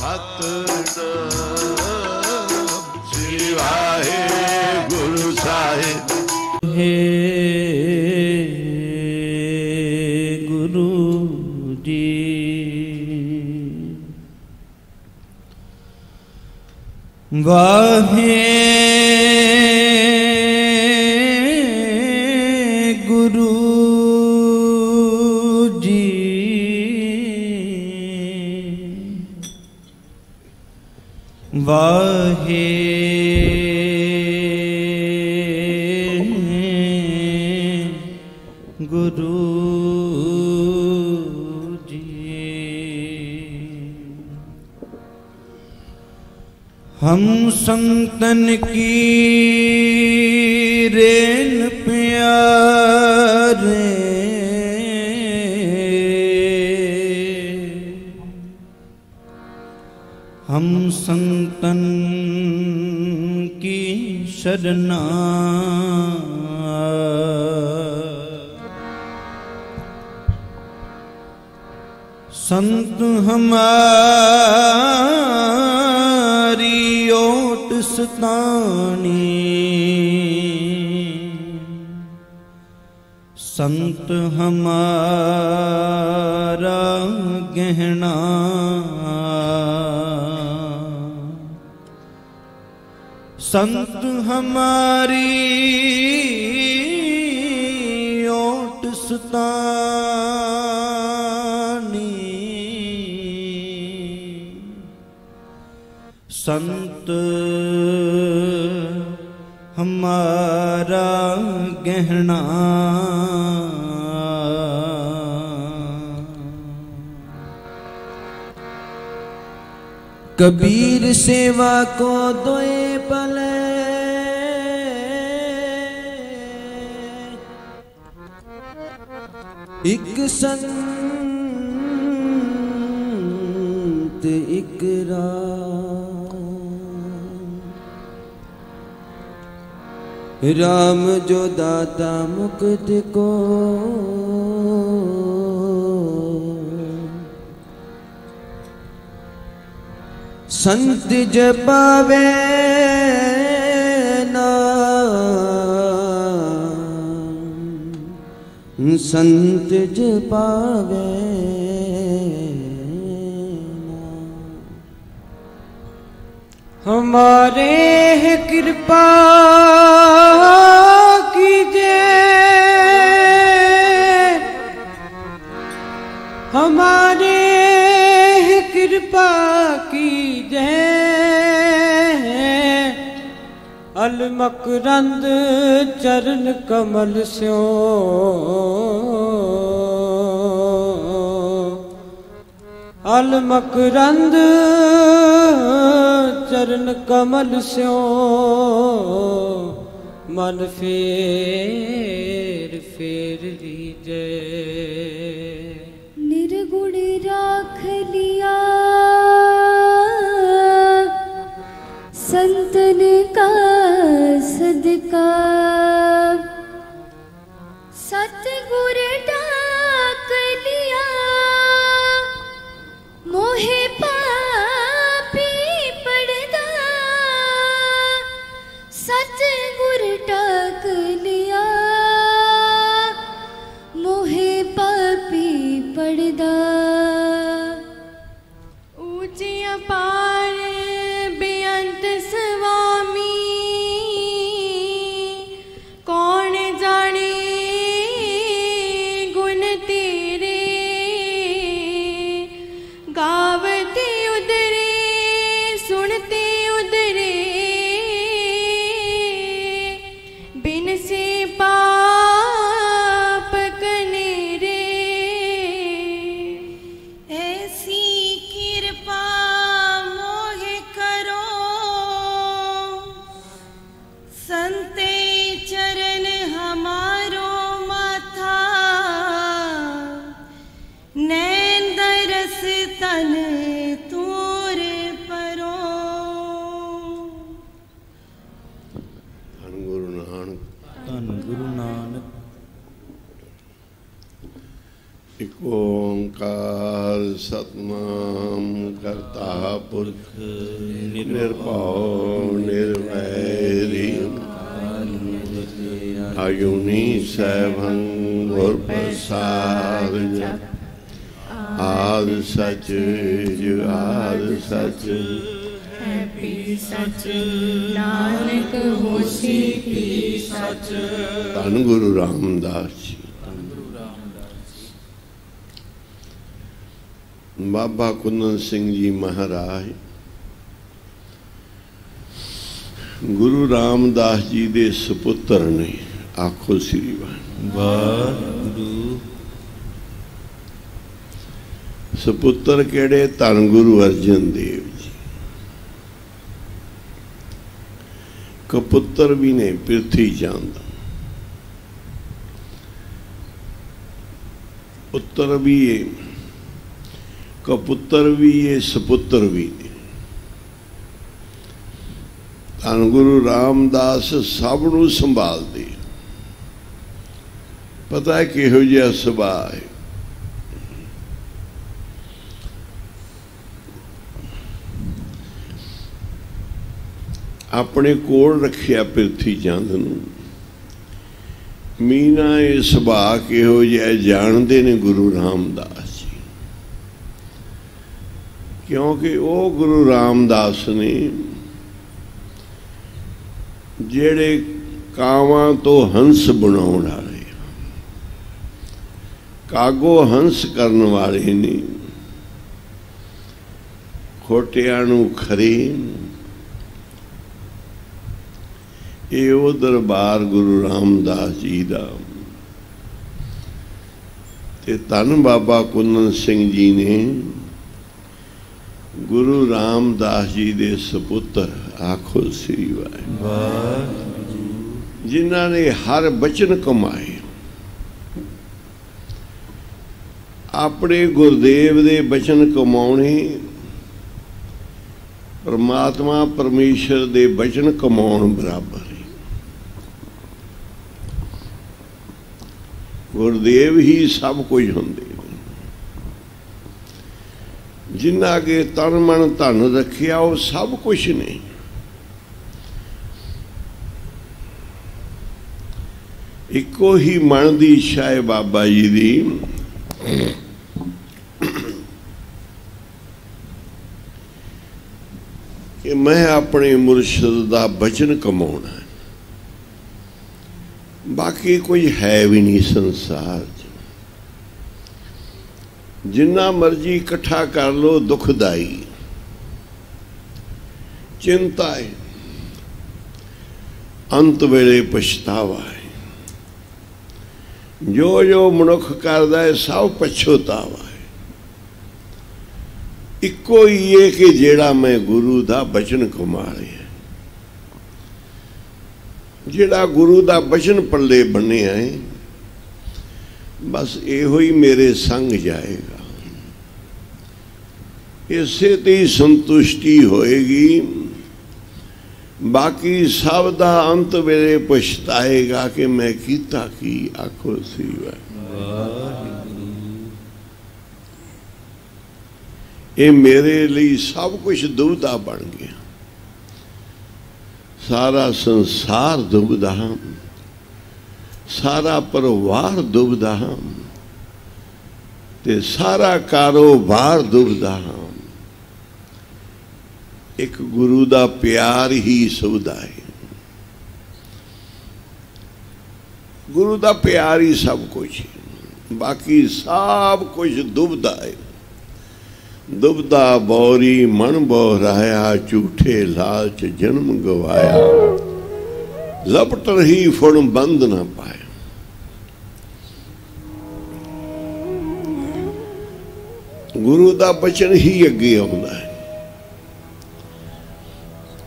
ਸਤਨਾਮ ਸ੍ਰੀ ਵਾਹਿਗੁਰੂ ਸਾਹਿਬ ਹੇ ਗੁਰੂ ਜੀ ਵਾਹੇ ਵਾਹੇ ਗੁਰੂ ਜੀ। ਹਮ ਸੰਤਨ ਕੀ ਰੇਨ ਤਨ ਕੀ ਛੜਨਾ ਸੰਤ ਹਮਾਰੀ ਓਟ ਸਤਾਣੀ। ਸੰਤ ਹਮਾਰਾ ਗਹਿਣਾ। संत हमारी ओट सतानी संत हमारा गहना कबीर सेवा को दोए ਇੱਕ ਸੰਤ ਇੱਕ ਰਾਮ। ਰਾਮ ਜੋ ਦਾਤਾ ਮੁਕਤ ਕੋ ਸੰਤ ਜਪਾਵੇ ਸੰਤ ਜ ਪਾਵੇ ਹਮਾਰੇ ਕਿਰਪਾ ਕੀਜੇ ਹਮਾਰੇ ਕਿਰਪਾ ਕੀਜੇ ਅਲ ਮਕਰੰਦ ਚਰਨ ਕਮਲ ਸਿਓ। ਅਲ ਮਕਰੰਦ ਚਰਨ ਕਮਲ ਸਿਓ। ਮਨ ਫੇਰ ਫੇਰ ਲੀਜੇ। ਨਿਰਗੁਣ ਰਾਖ ਲਿਆ। ਸੰਤਨ ਕਾ ਸਦਕਾ ਸਿੰਘ ਜੀ ਮਹਾਰਾਜ, ਗੁਰੂ ਰਾਮਦਾਸ ਜੀ ਦੇ ਸੁਪੁੱਤਰ ਨੇ, ਆਖੋ ਸ੍ਰੀ ਵਾਹਿਗੁਰੂ। ਸੁਪੁੱਤਰ ਕਿਹੜੇ? ਧੰਨ ਗੁਰੂ ਅਰਜਨ ਦੇਵ ਜੀ। ਕਪੁੱਤਰ ਵੀ ਨੇ, ਪ੍ਰਿਥੀ ਚੰਦ। ਪੁੱਤਰ ਵੀ ਹੈ ਕਪੁੱਤਰ ਵੀ ਹੈ ਸੁਪੁੱਤਰ ਵੀ ਨੇ। ਧੰਨ ਗੁਰੂ ਰਾਮਦਾਸ ਸਭ ਨੂੰ ਸੰਭਾਲਦੇ ਪਤਾ ਹੈ ਕਿਹੋ ਜਿਹਾ ਸੁਭਾਅ ਹੈ। ਆਪਣੇ ਕੋਲ ਰੱਖਿਆ ਪ੍ਰਿਥੀ ਚੰਦ ਨੂੰ। ਮੀਨਾ ਇਹ ਸੁਭਾਅ ਕਿਹੋ ਜਿਹਾ ਜਾਣਦੇ ਨੇ ਗੁਰੂ ਰਾਮਦਾਸ। ਕਿਉਂਕਿ ਉਹ ਗੁਰੂ ਰਾਮਦਾਸ ਨੇ ਜਿਹੜੇ ਕਾਵਾਂ ਤੋਂ ਹੰਸ ਬਣਾਉਣ ਵਾਲੇ, ਕਾਗੋ ਹੰਸ ਕਰਨ ਵਾਲੇ ਨੇ, ਖੋਟਿਆਂ ਨੂੰ ਖਰੀ। ਇਹ ਉਹ ਦਰਬਾਰ ਗੁਰੂ ਰਾਮਦਾਸ ਜੀ ਦਾ। ਤੇ ਧੰਨ ਬਾਬਾ ਕੁੰਨਨ ਸਿੰਘ ਜੀ ਨੇ ਗੁਰੂ ਰਾਮਦਾਸ ਜੀ ਦੇ ਸੁਪੁੱਤਰ ਆਖੋ ਸ੍ਰੀ ਵਾਹਿਗੁਰੂ। ਜਿਨ੍ਹਾਂ ਨੇ ਹਰ ਬਚਨ ਕਮਾਏ। ਆਪਣੇ ਗੁਰਦੇਵ ਦੇ ਬਚਨ ਕਮਾਉਣੇ, ਪਰਮਾਤਮਾ ਪਰਮੇਸ਼ਰ ਦੇ ਬਚਨ ਕਮਾਉਣ ਬਰਾਬਰ ਹੈ। ਗੁਰਦੇਵ ਹੀ ਸਭ ਕੁਝ ਹੁੰਦੇ। ਜਿਨ੍ਹਾਂ ਕੇ ਤਨ ਮਨ ਧਨ ਰੱਖਿਆ, ਉਹ ਸਭ ਕੁਝ ਨੇ। ਇੱਕੋ ਹੀ ਮਨ ਦੀ ਇੱਛਾ ਹੈ ਬਾਬਾ ਜੀ ਦੀ। ਕਿ ਮੈਂ ਆਪਣੇ ਮੁਰਸ਼ਿਦ ਦਾ ਬਚਨ ਕਮਾਉਣਾ ਬਾਕੀ ਕੋਈ ਹੈ ਵੀ ਨਹੀਂ ਸੰਸਾਰ ਜਿੰਨਾ ਮਰਜ਼ੀ ਇਕੱਠਾ ਕਰ ਲੋ ਦੁਖਦਾਈ। ਚਿੰਤਾ ਹੈ ਅੰਤ ਵੇਲੇ ਪਛਤਾਵਾ ਹੈ ਜੋ ਜੋ ਮਨੁੱਖ ਕਰਦਾ ਹੈ, ਸਭ ਪਛਤਾਵਾ ਹੈ ਇੱਕੋ ਹੀ ਹੈ ਕਿ ਜਿਹੜਾ ਮੈਂ ਗੁਰੂ ਦਾ ਬਚਨ ਕਮਾ ਰਿਹਾ ਜਿਹੜਾ ਗੁਰੂ ਦਾ ਬਚਨ ਪੱਲੇ ਬੰਨਿਆ ਹੈ ਬਸ ਇਹੋ ਹੀ ਮੇਰੇ ਸੰਗ ਜਾਏਗਾ। ਇਸੇ ਤੇ ਸੰਤੁਸ਼ਟੀ ਹੋਏਗੀ। ਬਾਕੀ ਸਭ ਦਾ ਅੰਤ ਵੇਲੇ ਪਛਤਾਏਗਾ ਕਿ ਮੈਂ ਕੀਤਾ ਕੀ, ਆਖੋ ਸੀ ਇਹ ਮੇਰੇ ਲਈ ਸਭ ਕੁਝ ਦੁਬਦਾ ਬਣ ਗਿਆ। ਸਾਰਾ ਸੰਸਾਰ ਦੁਬਦਾ ਸਾਰਾ ਪਰਿਵਾਰ ਦੁਬਦਾ ਤੇ ਸਾਰਾ ਕਾਰੋਬਾਰ ਦੁਬਦਾ ਇੱਕ ਗੁਰੂ ਦਾ ਪਿਆਰ ਹੀ ਸੁਭਦਾ ਹੈ। ਗੁਰੂ ਦਾ ਪਿਆਰ ਹੀ ਸਭ ਕੁਝ ਬਾਕੀ ਸਭ ਕੁਝ ਦੁਬਦਾ ਹੈ। ਦੁਬਦਾ ਬੌਰੀ ਮਨ ਬੋਰਾਇਆ ਝੂਠੇ ਲਾਲਚ ਜਨਮ ਗਵਾਇਆ। ਲਪਟ ਰਹੀ ਫੁਣ ਬੰਦ ਨਾ ਪਾਇਆ ਗੁਰੂ ਦਾ ਬਚਨ ਹੀ ਅੱਗੇ ਆਉਂਦਾ ਹੈ।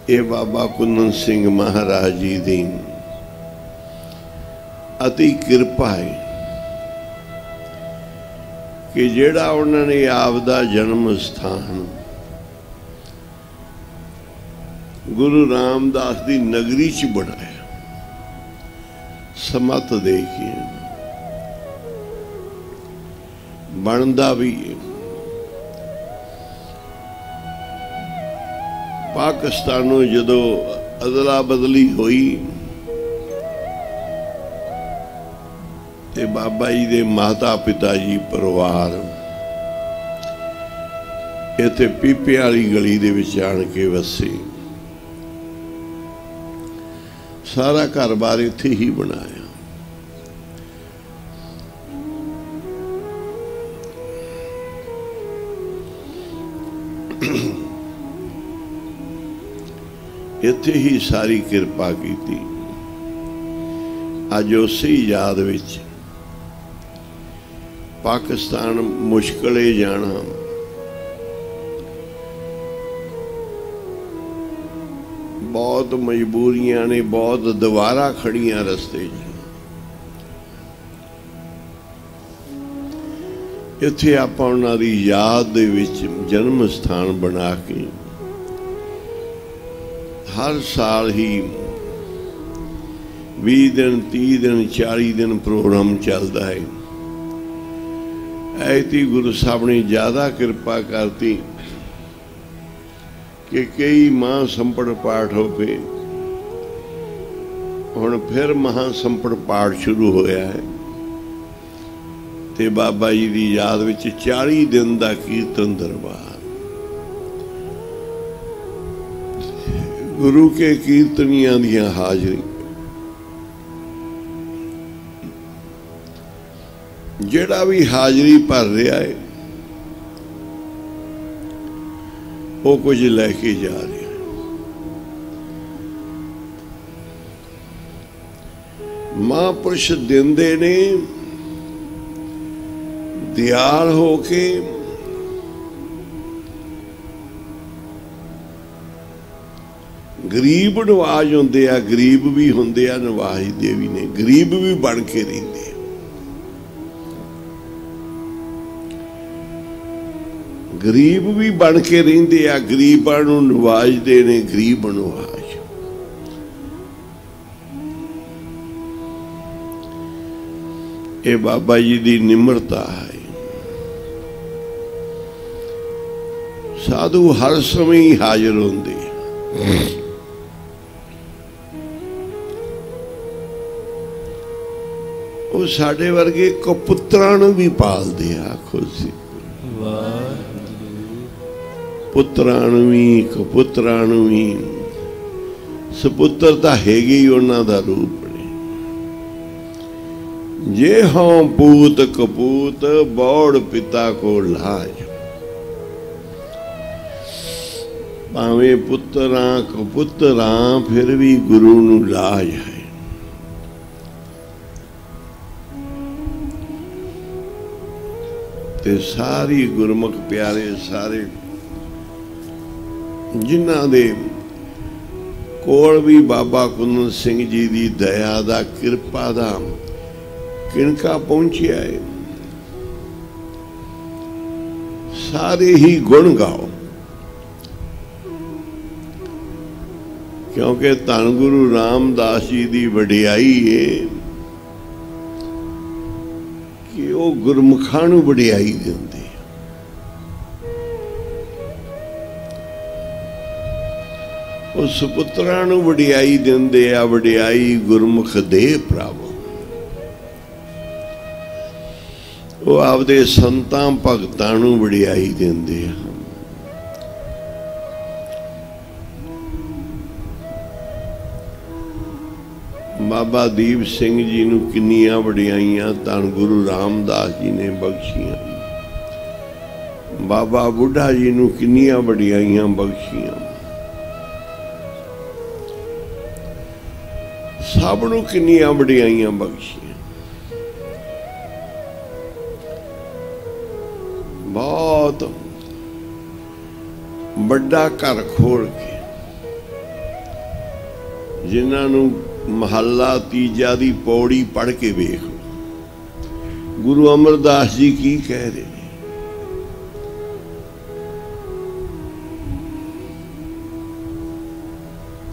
ਇਹ ਬਾਬਾ ਕੁੰਨ ਸਿੰਘ ਮਹਾਰਾਜ ਜੀ ਦੀ ਅਤੀ ਕਿਰਪਾ ਹੈ ਕਿ ਜਿਹੜਾ ਉਹਨਾਂ ਨੇ ਆਪ ਦਾ ਜਨਮ ਸਥਾਨ ਗੁਰੂ ਰਾਮਦਾਸ ਦੀ ਨਗਰੀ ਚ ਬਣਾਇਆ, ਸਮਤ ਦੇ ਕੇ ਬਣਦਾ ਵੀ ਪਾਕਿਸਤਾਨੋਂ ਜਦੋਂ ਅਦਲਾ ਬਦਲੀ ਹੋਈ ਤੇ ਬਾਬਾ ਜੀ ਦੇ ਮਾਤਾ ਪਿਤਾ ਜੀ ਪਰਿਵਾਰ ਇੱਥੇ ਪੀਪੇ ਵਾਲੀ ਗਲੀ ਦੇ ਵਿੱਚ ਆਣ ਕੇ ਵਸੇ। ਸਾਰਾ ਘਰ-ਬਾਰ ਇੱਥੇ ਹੀ ਬਣਾਇਆ। ਇੱਥੇ ਹੀ ਸਾਰੀ ਕਿਰਪਾ ਕੀਤੀ। ਅੱਜ ਉਸੇ ਯਾਦ ਵਿੱਚ ਪਾਕਿਸਤਾਨ ਮੁਸ਼ਕਲੇ ਜਾਣਾ। ਬਹੁਤ ਮਜਬੂਰੀਆਂ ਨੇ, ਬਹੁਤ ਦੁਬਾਰਾ ਖੜੀਆਂ ਰਸਤੇ 'ਚ। ਇੱਥੇ ਆਪਾਂ ਉਹਨਾਂ ਦੀ ਯਾਦ ਦੇ ਵਿੱਚ ਜਨਮ ਸਥਾਨ ਬਣਾ ਕੇ ਹਰ ਸਾਲ ਹੀ 20 ਦਿਨ 30 ਦਿਨ 40 ਦਿਨ ਪ੍ਰੋਗਰਾਮ ਚੱਲਦਾ ਹੈ। ਐਤੀ ਗੁਰੂ ਸਾਹਿਬ ਨੇ ਜ਼ਿਆਦਾ ਕਿਰਪਾ ਕਰਤੀ ਕਿ ਕਈ ਮਹਾ ਸੰਪੜ ਪਾਠ ਹੋ ਗਏ ਹੁਣ ਫਿਰ ਮਹਾ ਸੰਪੜ ਪਾਠ ਸ਼ੁਰੂ ਹੋਇਆ ਹੈ ਤੇ ਬਾਬਾ ਜੀ ਦੀ ਯਾਦ ਵਿੱਚ 40 ਦਿਨ ਦਾ ਕੀਰਤਨ ਦਰਬਾਰ। ਗੁਰੂ ਕੇ ਕੀਰਤਨੀਆਂ ਦੀਆਂ ਹਾਜ਼ਰੀ। ਜਿਹੜਾ ਵੀ ਹਾਜ਼ਰੀ ਭਰ ਰਿਹਾ ਹੈ ਉਹ ਕੁਝ ਲੈ ਕੇ ਜਾ ਰਿਹਾ। ਹੈ ਮਹਾਂਪੁਰਸ਼ ਦਿੰਦੇ ਨੇ, ਦਿਆਲ ਹੋ ਕੇ ਗਰੀਬ ਨਵਾਜ ਹੁੰਦੇ ਆ, ਗਰੀਬ ਵੀ ਹੁੰਦੇ ਆ ਨਵਾਜਦੇ ਵੀ ਨੇ। ਗਰੀਬ ਵੀ ਬਣ ਕੇ ਰਹਿੰਦੇ ਆ। ਗਰੀਬ ਵੀ ਬਣ ਕੇ ਰਹਿੰਦੇ ਆ, ਗਰੀਬਾਂ ਨੂੰ ਨਵਾਜਦੇ ਨੇ ਗਰੀਬ ਨਵਾਜ। ਇਹ ਬਾਬਾ ਜੀ ਦੀ ਨਿਮਰਤਾ ਹੈ। ਸਾਧੂ ਹਰ ਸਮੇਂ ਹਾਜ਼ਰ ਹੁੰਦੇ ਉਹ ਸਾਡੇ ਵਰਗੇ ਕਪੁੱਤਰਾਂ ਨੂੰ ਵੀ ਪਾਲਦੇ ਆ ਖੁਸ਼ੀ ਪੁੱਤਰਾਂ ਨੂੰ ਵੀ, ਕਪੁੱਤਰਾਂ ਨੂੰ ਵੀ। ਸੁਪੁੱਤਰ ਤਾਂ ਹੈਗੇ ਹੀ ਉਹਨਾਂ ਦਾ ਰੂਪ ਨੇ। ਜੇ ਹਾਂ ਪੂਤ ਕਪੂਤ, ਬੋੜ ਪਿਤਾ ਕੋ ਲਾਜ। ਭਾਵੇਂ ਪੁੱਤਰਾਂ ਕਪੁੱਤਰਾਂ, ਫਿਰ ਵੀ ਗੁਰੂ ਨੂੰ ਲਾਜ ਹੈ। ਤੇ ਸਾਰੀ ਗੁਰਮੁਖ ਪਿਆਰੇ ਸਾਰੇ ਜਿਨ੍ਹਾਂ ਦੇ ਕੋਲ ਵੀ ਬਾਬਾ ਕੁੰਨ ਸਿੰਘ ਜੀ ਦੀ ਦਇਆ ਦਾ, ਕਿਰਪਾ ਦਾ ਕਿਣਕਾ ਪਹੁੰਚਿਆ ਹੈ ਸਾਰੇ ਹੀ ਗੁਣ ਗਾਓ। ਕਿਉਂਕਿ ਧੰਨ ਗੁਰੂ ਰਾਮਦਾਸ ਜੀ ਦੀ ਵਡਿਆਈ ਏ। ਉਹ ਗੁਰਮੁਖਾਂ ਨੂੰ ਵਡਿਆਈ ਦਿੰਦੇ ਉਹ ਸੁਪੁੱਤਰਾਂ ਨੂੰ ਵਡਿਆਈ ਦਿੰਦੇ ਆ, ਵਡਿਆਈ ਗੁਰਮੁਖ ਦੇ ਪ੍ਰਭ ਉਹ ਆਪਦੇ ਸੰਤਾਂ, ਭਗਤਾਂ ਨੂੰ ਵਡਿਆਈ ਦਿੰਦੇ ਆ। ਬਾਬਾ ਦੀਪ ਸਿੰਘ ਜੀ ਨੂੰ ਕਿੰਨੀਆਂ ਵਡਿਆਈਆਂ ਤਾਂ ਗੁਰੂ ਰਾਮਦਾਸ ਜੀ ਨੇ ਬਖਸ਼ੀਆਂ। ਬਾਬਾ ਬੁੱਢਾ ਜੀ ਨੂੰ ਕਿੰਨੀਆਂ ਵਡਿਆਈਆਂ ਬਖਸ਼ੀਆਂ। ਸਭ ਨੂੰ ਕਿੰਨੀਆਂ ਵਡਿਆਈਆਂ ਬਖਸ਼ੀਆਂ। ਬਹੁਤ ਵੱਡਾ ਘਰ ਖੋਲ ਕੇ ਜਿਨ੍ਹਾਂ ਨੂੰ ਮਹੱਲਾ ਤੀਜਾ ਦੀ ਪੌੜੀ ਪੜ ਕੇ ਵੇਖ। ਗੁਰੂ ਅਮਰਦਾਸ ਜੀ ਕੀ ਕਹਿ ਰਹੇ ਨੇ?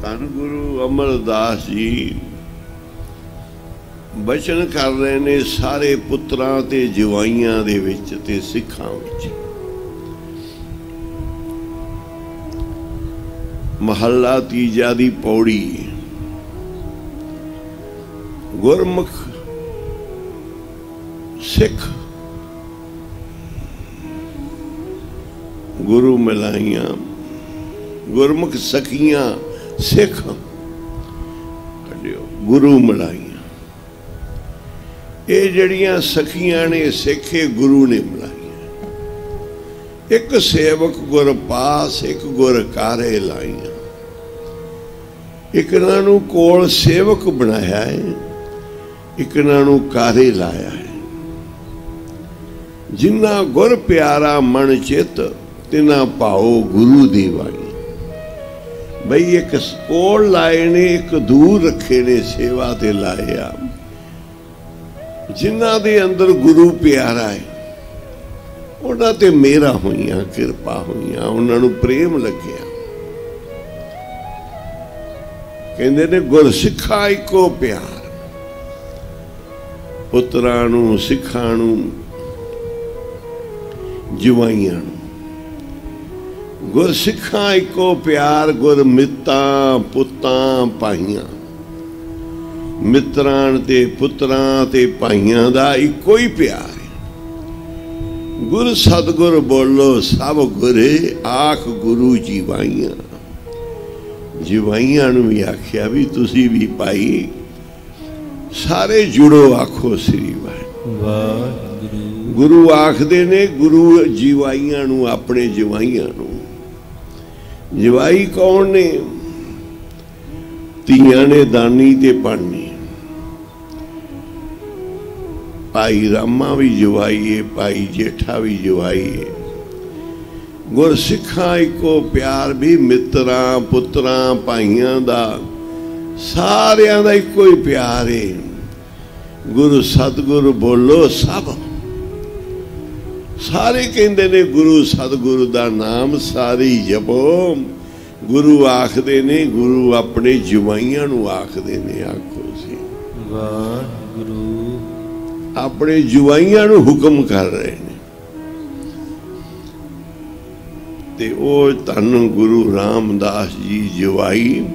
ਧੰਨ ਗੁਰੂ ਅਮਰਦਾਸ ਜੀ, ਬਚਨ ਕਰ ਰਹੇ ਨੇ ਸਾਰੇ ਪੁੱਤਰਾਂ ਤੇ ਜਵਾਈਆਂ ਦੇ ਵਿੱਚ ਤੇ ਸਿੱਖਾਂ ਵਿੱਚ। ਮਹੱਲਾ ਤੀਜਾ ਦੀ ਪੌੜੀ ਗੁਰਮੁਖ ਸਿੱਖ ਗੁਰੂ ਮਿਲਾਈਆਂ, ਗੁਰਮੁਖ ਸਖੀਆਂ ਸਿੱਖ ਕੱਢਿਓ, ਗੁਰੂ ਮਿਲਾਈਆਂ। ਇਹ ਜਿਹੜੀਆਂ ਸਖੀਆਂ ਨੇ, ਸਿੱਖੇ ਗੁਰੂ ਨੇ ਮਿਲਾਈਆਂ। ਇੱਕ ਸੇਵਕ ਗੁਰ ਪਾਸ ਇੱਕ ਗੁਰ ਕਾਰੇ ਲਾਈਆਂ। ਇੱਕ ਇਹਨਾਂ ਨੂੰ ਕੋਲ ਸੇਵਕ ਬਣਾਇਆ ਹੈ। ਇੱਕ ਨੂੰ ਕਾਰੇ ਲਾਇਆ ਹੈ? ਜਿਨ੍ਹਾਂ ਗੁਰ ਪਿਆਰਾ ਮਨ ਚਿਤ, ਤਿਨਾ ਭਾਉ ਗੁਰੂ ਦੀ ਬਾਣੀ। ਬਈ ਇੱਕ ਕੋਲ ਲਾਏ ਨੇ, ਇੱਕ ਦੂਰ ਰੱਖੇ ਨੇ, ਸੇਵਾ ਤੇ ਲਾਇਆ ਜਿਨ੍ਹਾਂ ਦੇ ਅੰਦਰ ਗੁਰੂ ਪਿਆਰਾ ਹੈ, ਉਹਨਾਂ ਤੇ ਮੇਰਾ ਹੋਈਆਂ, ਕਿਰਪਾ ਹੋਈਆਂ, ਉਹਨਾਂ ਨੂੰ ਪ੍ਰੇਮ ਲੱਗਿਆ। ਕਹਿੰਦੇ ਨੇ ਗੁਰ ਸਿੱਖਾ ਇੱਕੋ ਪਿਆਰ। ਪੁੱਤਰਾਂ ਨੂੰ, ਸਿੱਖਾਂ ਨੂੰ, ਜਵਾਈਆਂ ਨੂੰ। ਗੁਰ ਸਿੱਖਾਂ ਇੱਕੋ ਪਿਆਰ ਗੁਰ ਮਿੱਤਾਂ ਪੁੱਤਾਂ, ਭਾਈਆਂ। ਮਿੱਤਰਾਂ ਤੇ ਪੁੱਤਰਾਂ ਤੇ ਭਾਈਆਂ ਦਾ ਇੱਕੋ ਹੀ ਪਿਆਰ ਹੈ। ਗੁਰ ਸਤਗੁਰ ਬੋਲੋ, ਸਭ ਗੁਰੇ ਆਖ ਗੁਰੂ ਜੀਵਾਈਆਂ ਜੀਵਾਈਆਂ ਨੂੰ ਵੀ ਆਖਿਆ ਵੀ ਤੁਸੀਂ ਵੀ ਭਾਈ ਸਾਰੇ ਜੁੜੋ, ਆਖੋ ਸ੍ਰੀ ਵਾਹਿਗੁਰੂ। ਗੁਰੂ ਆਖਦੇ ਨੇ, ਗੁਰੂ ਜੀਵਾਈਆਂ ਨੂੰ, ਆਪਣੇ ਜਵਾਈਆਂ ਨੂੰ। ਜਵਾਈ ਕੌਣ ਨੇ? ਧੀਆਂ ਨੇ, ਦਾਨੀ ਤੇ ਪਾਣੀ ਭਾਈ ਰਾਮਾ ਵੀ ਜਵਾਈਏ ਭਾਈ ਜੇਠਾ ਵੀ ਜਵਾਈਏ ਗੁਰ ਸਿੱਖਾਂ ਇੱਕੋ ਪਿਆਰ ਵੀ, ਮਿੱਤਰਾਂ, ਪੁੱਤਰਾਂ, ਭਾਈਆਂ ਦਾ, ਸਾਰਿਆਂ ਦਾ ਇੱਕੋ ਹੀ ਪਿਆਰ ਹੈ ਗੁਰੂ ਸਤਗੁਰ ਬੋਲੋ ਸਭ। ਸਾਰੇ ਕਹਿੰਦੇ ਨੇ ਗੁਰੂ ਸਤਗੁਰੂ ਦਾ ਨਾਮ ਸਾਰੀ ਜਪੋ। ਗੁਰੂ ਆਖਦੇ ਨੇ ਗੁਰੂ ਆਪਣੇ ਜਵਾਈਆਂ ਨੂੰ ਆਖਦੇ ਨੇ ਆਖੋ ਸੀ ਵਾਹਿਗੁਰੂ। ਆਪਣੇ ਜਵਾਈਆਂ ਨੂੰ ਹੁਕਮ ਕਰ ਰਹੇ ਨੇ। ਤੇ ਉਹ ਧੰਨ ਗੁਰੂ ਰਾਮਦਾਸ ਜੀ ਜਵਾਈ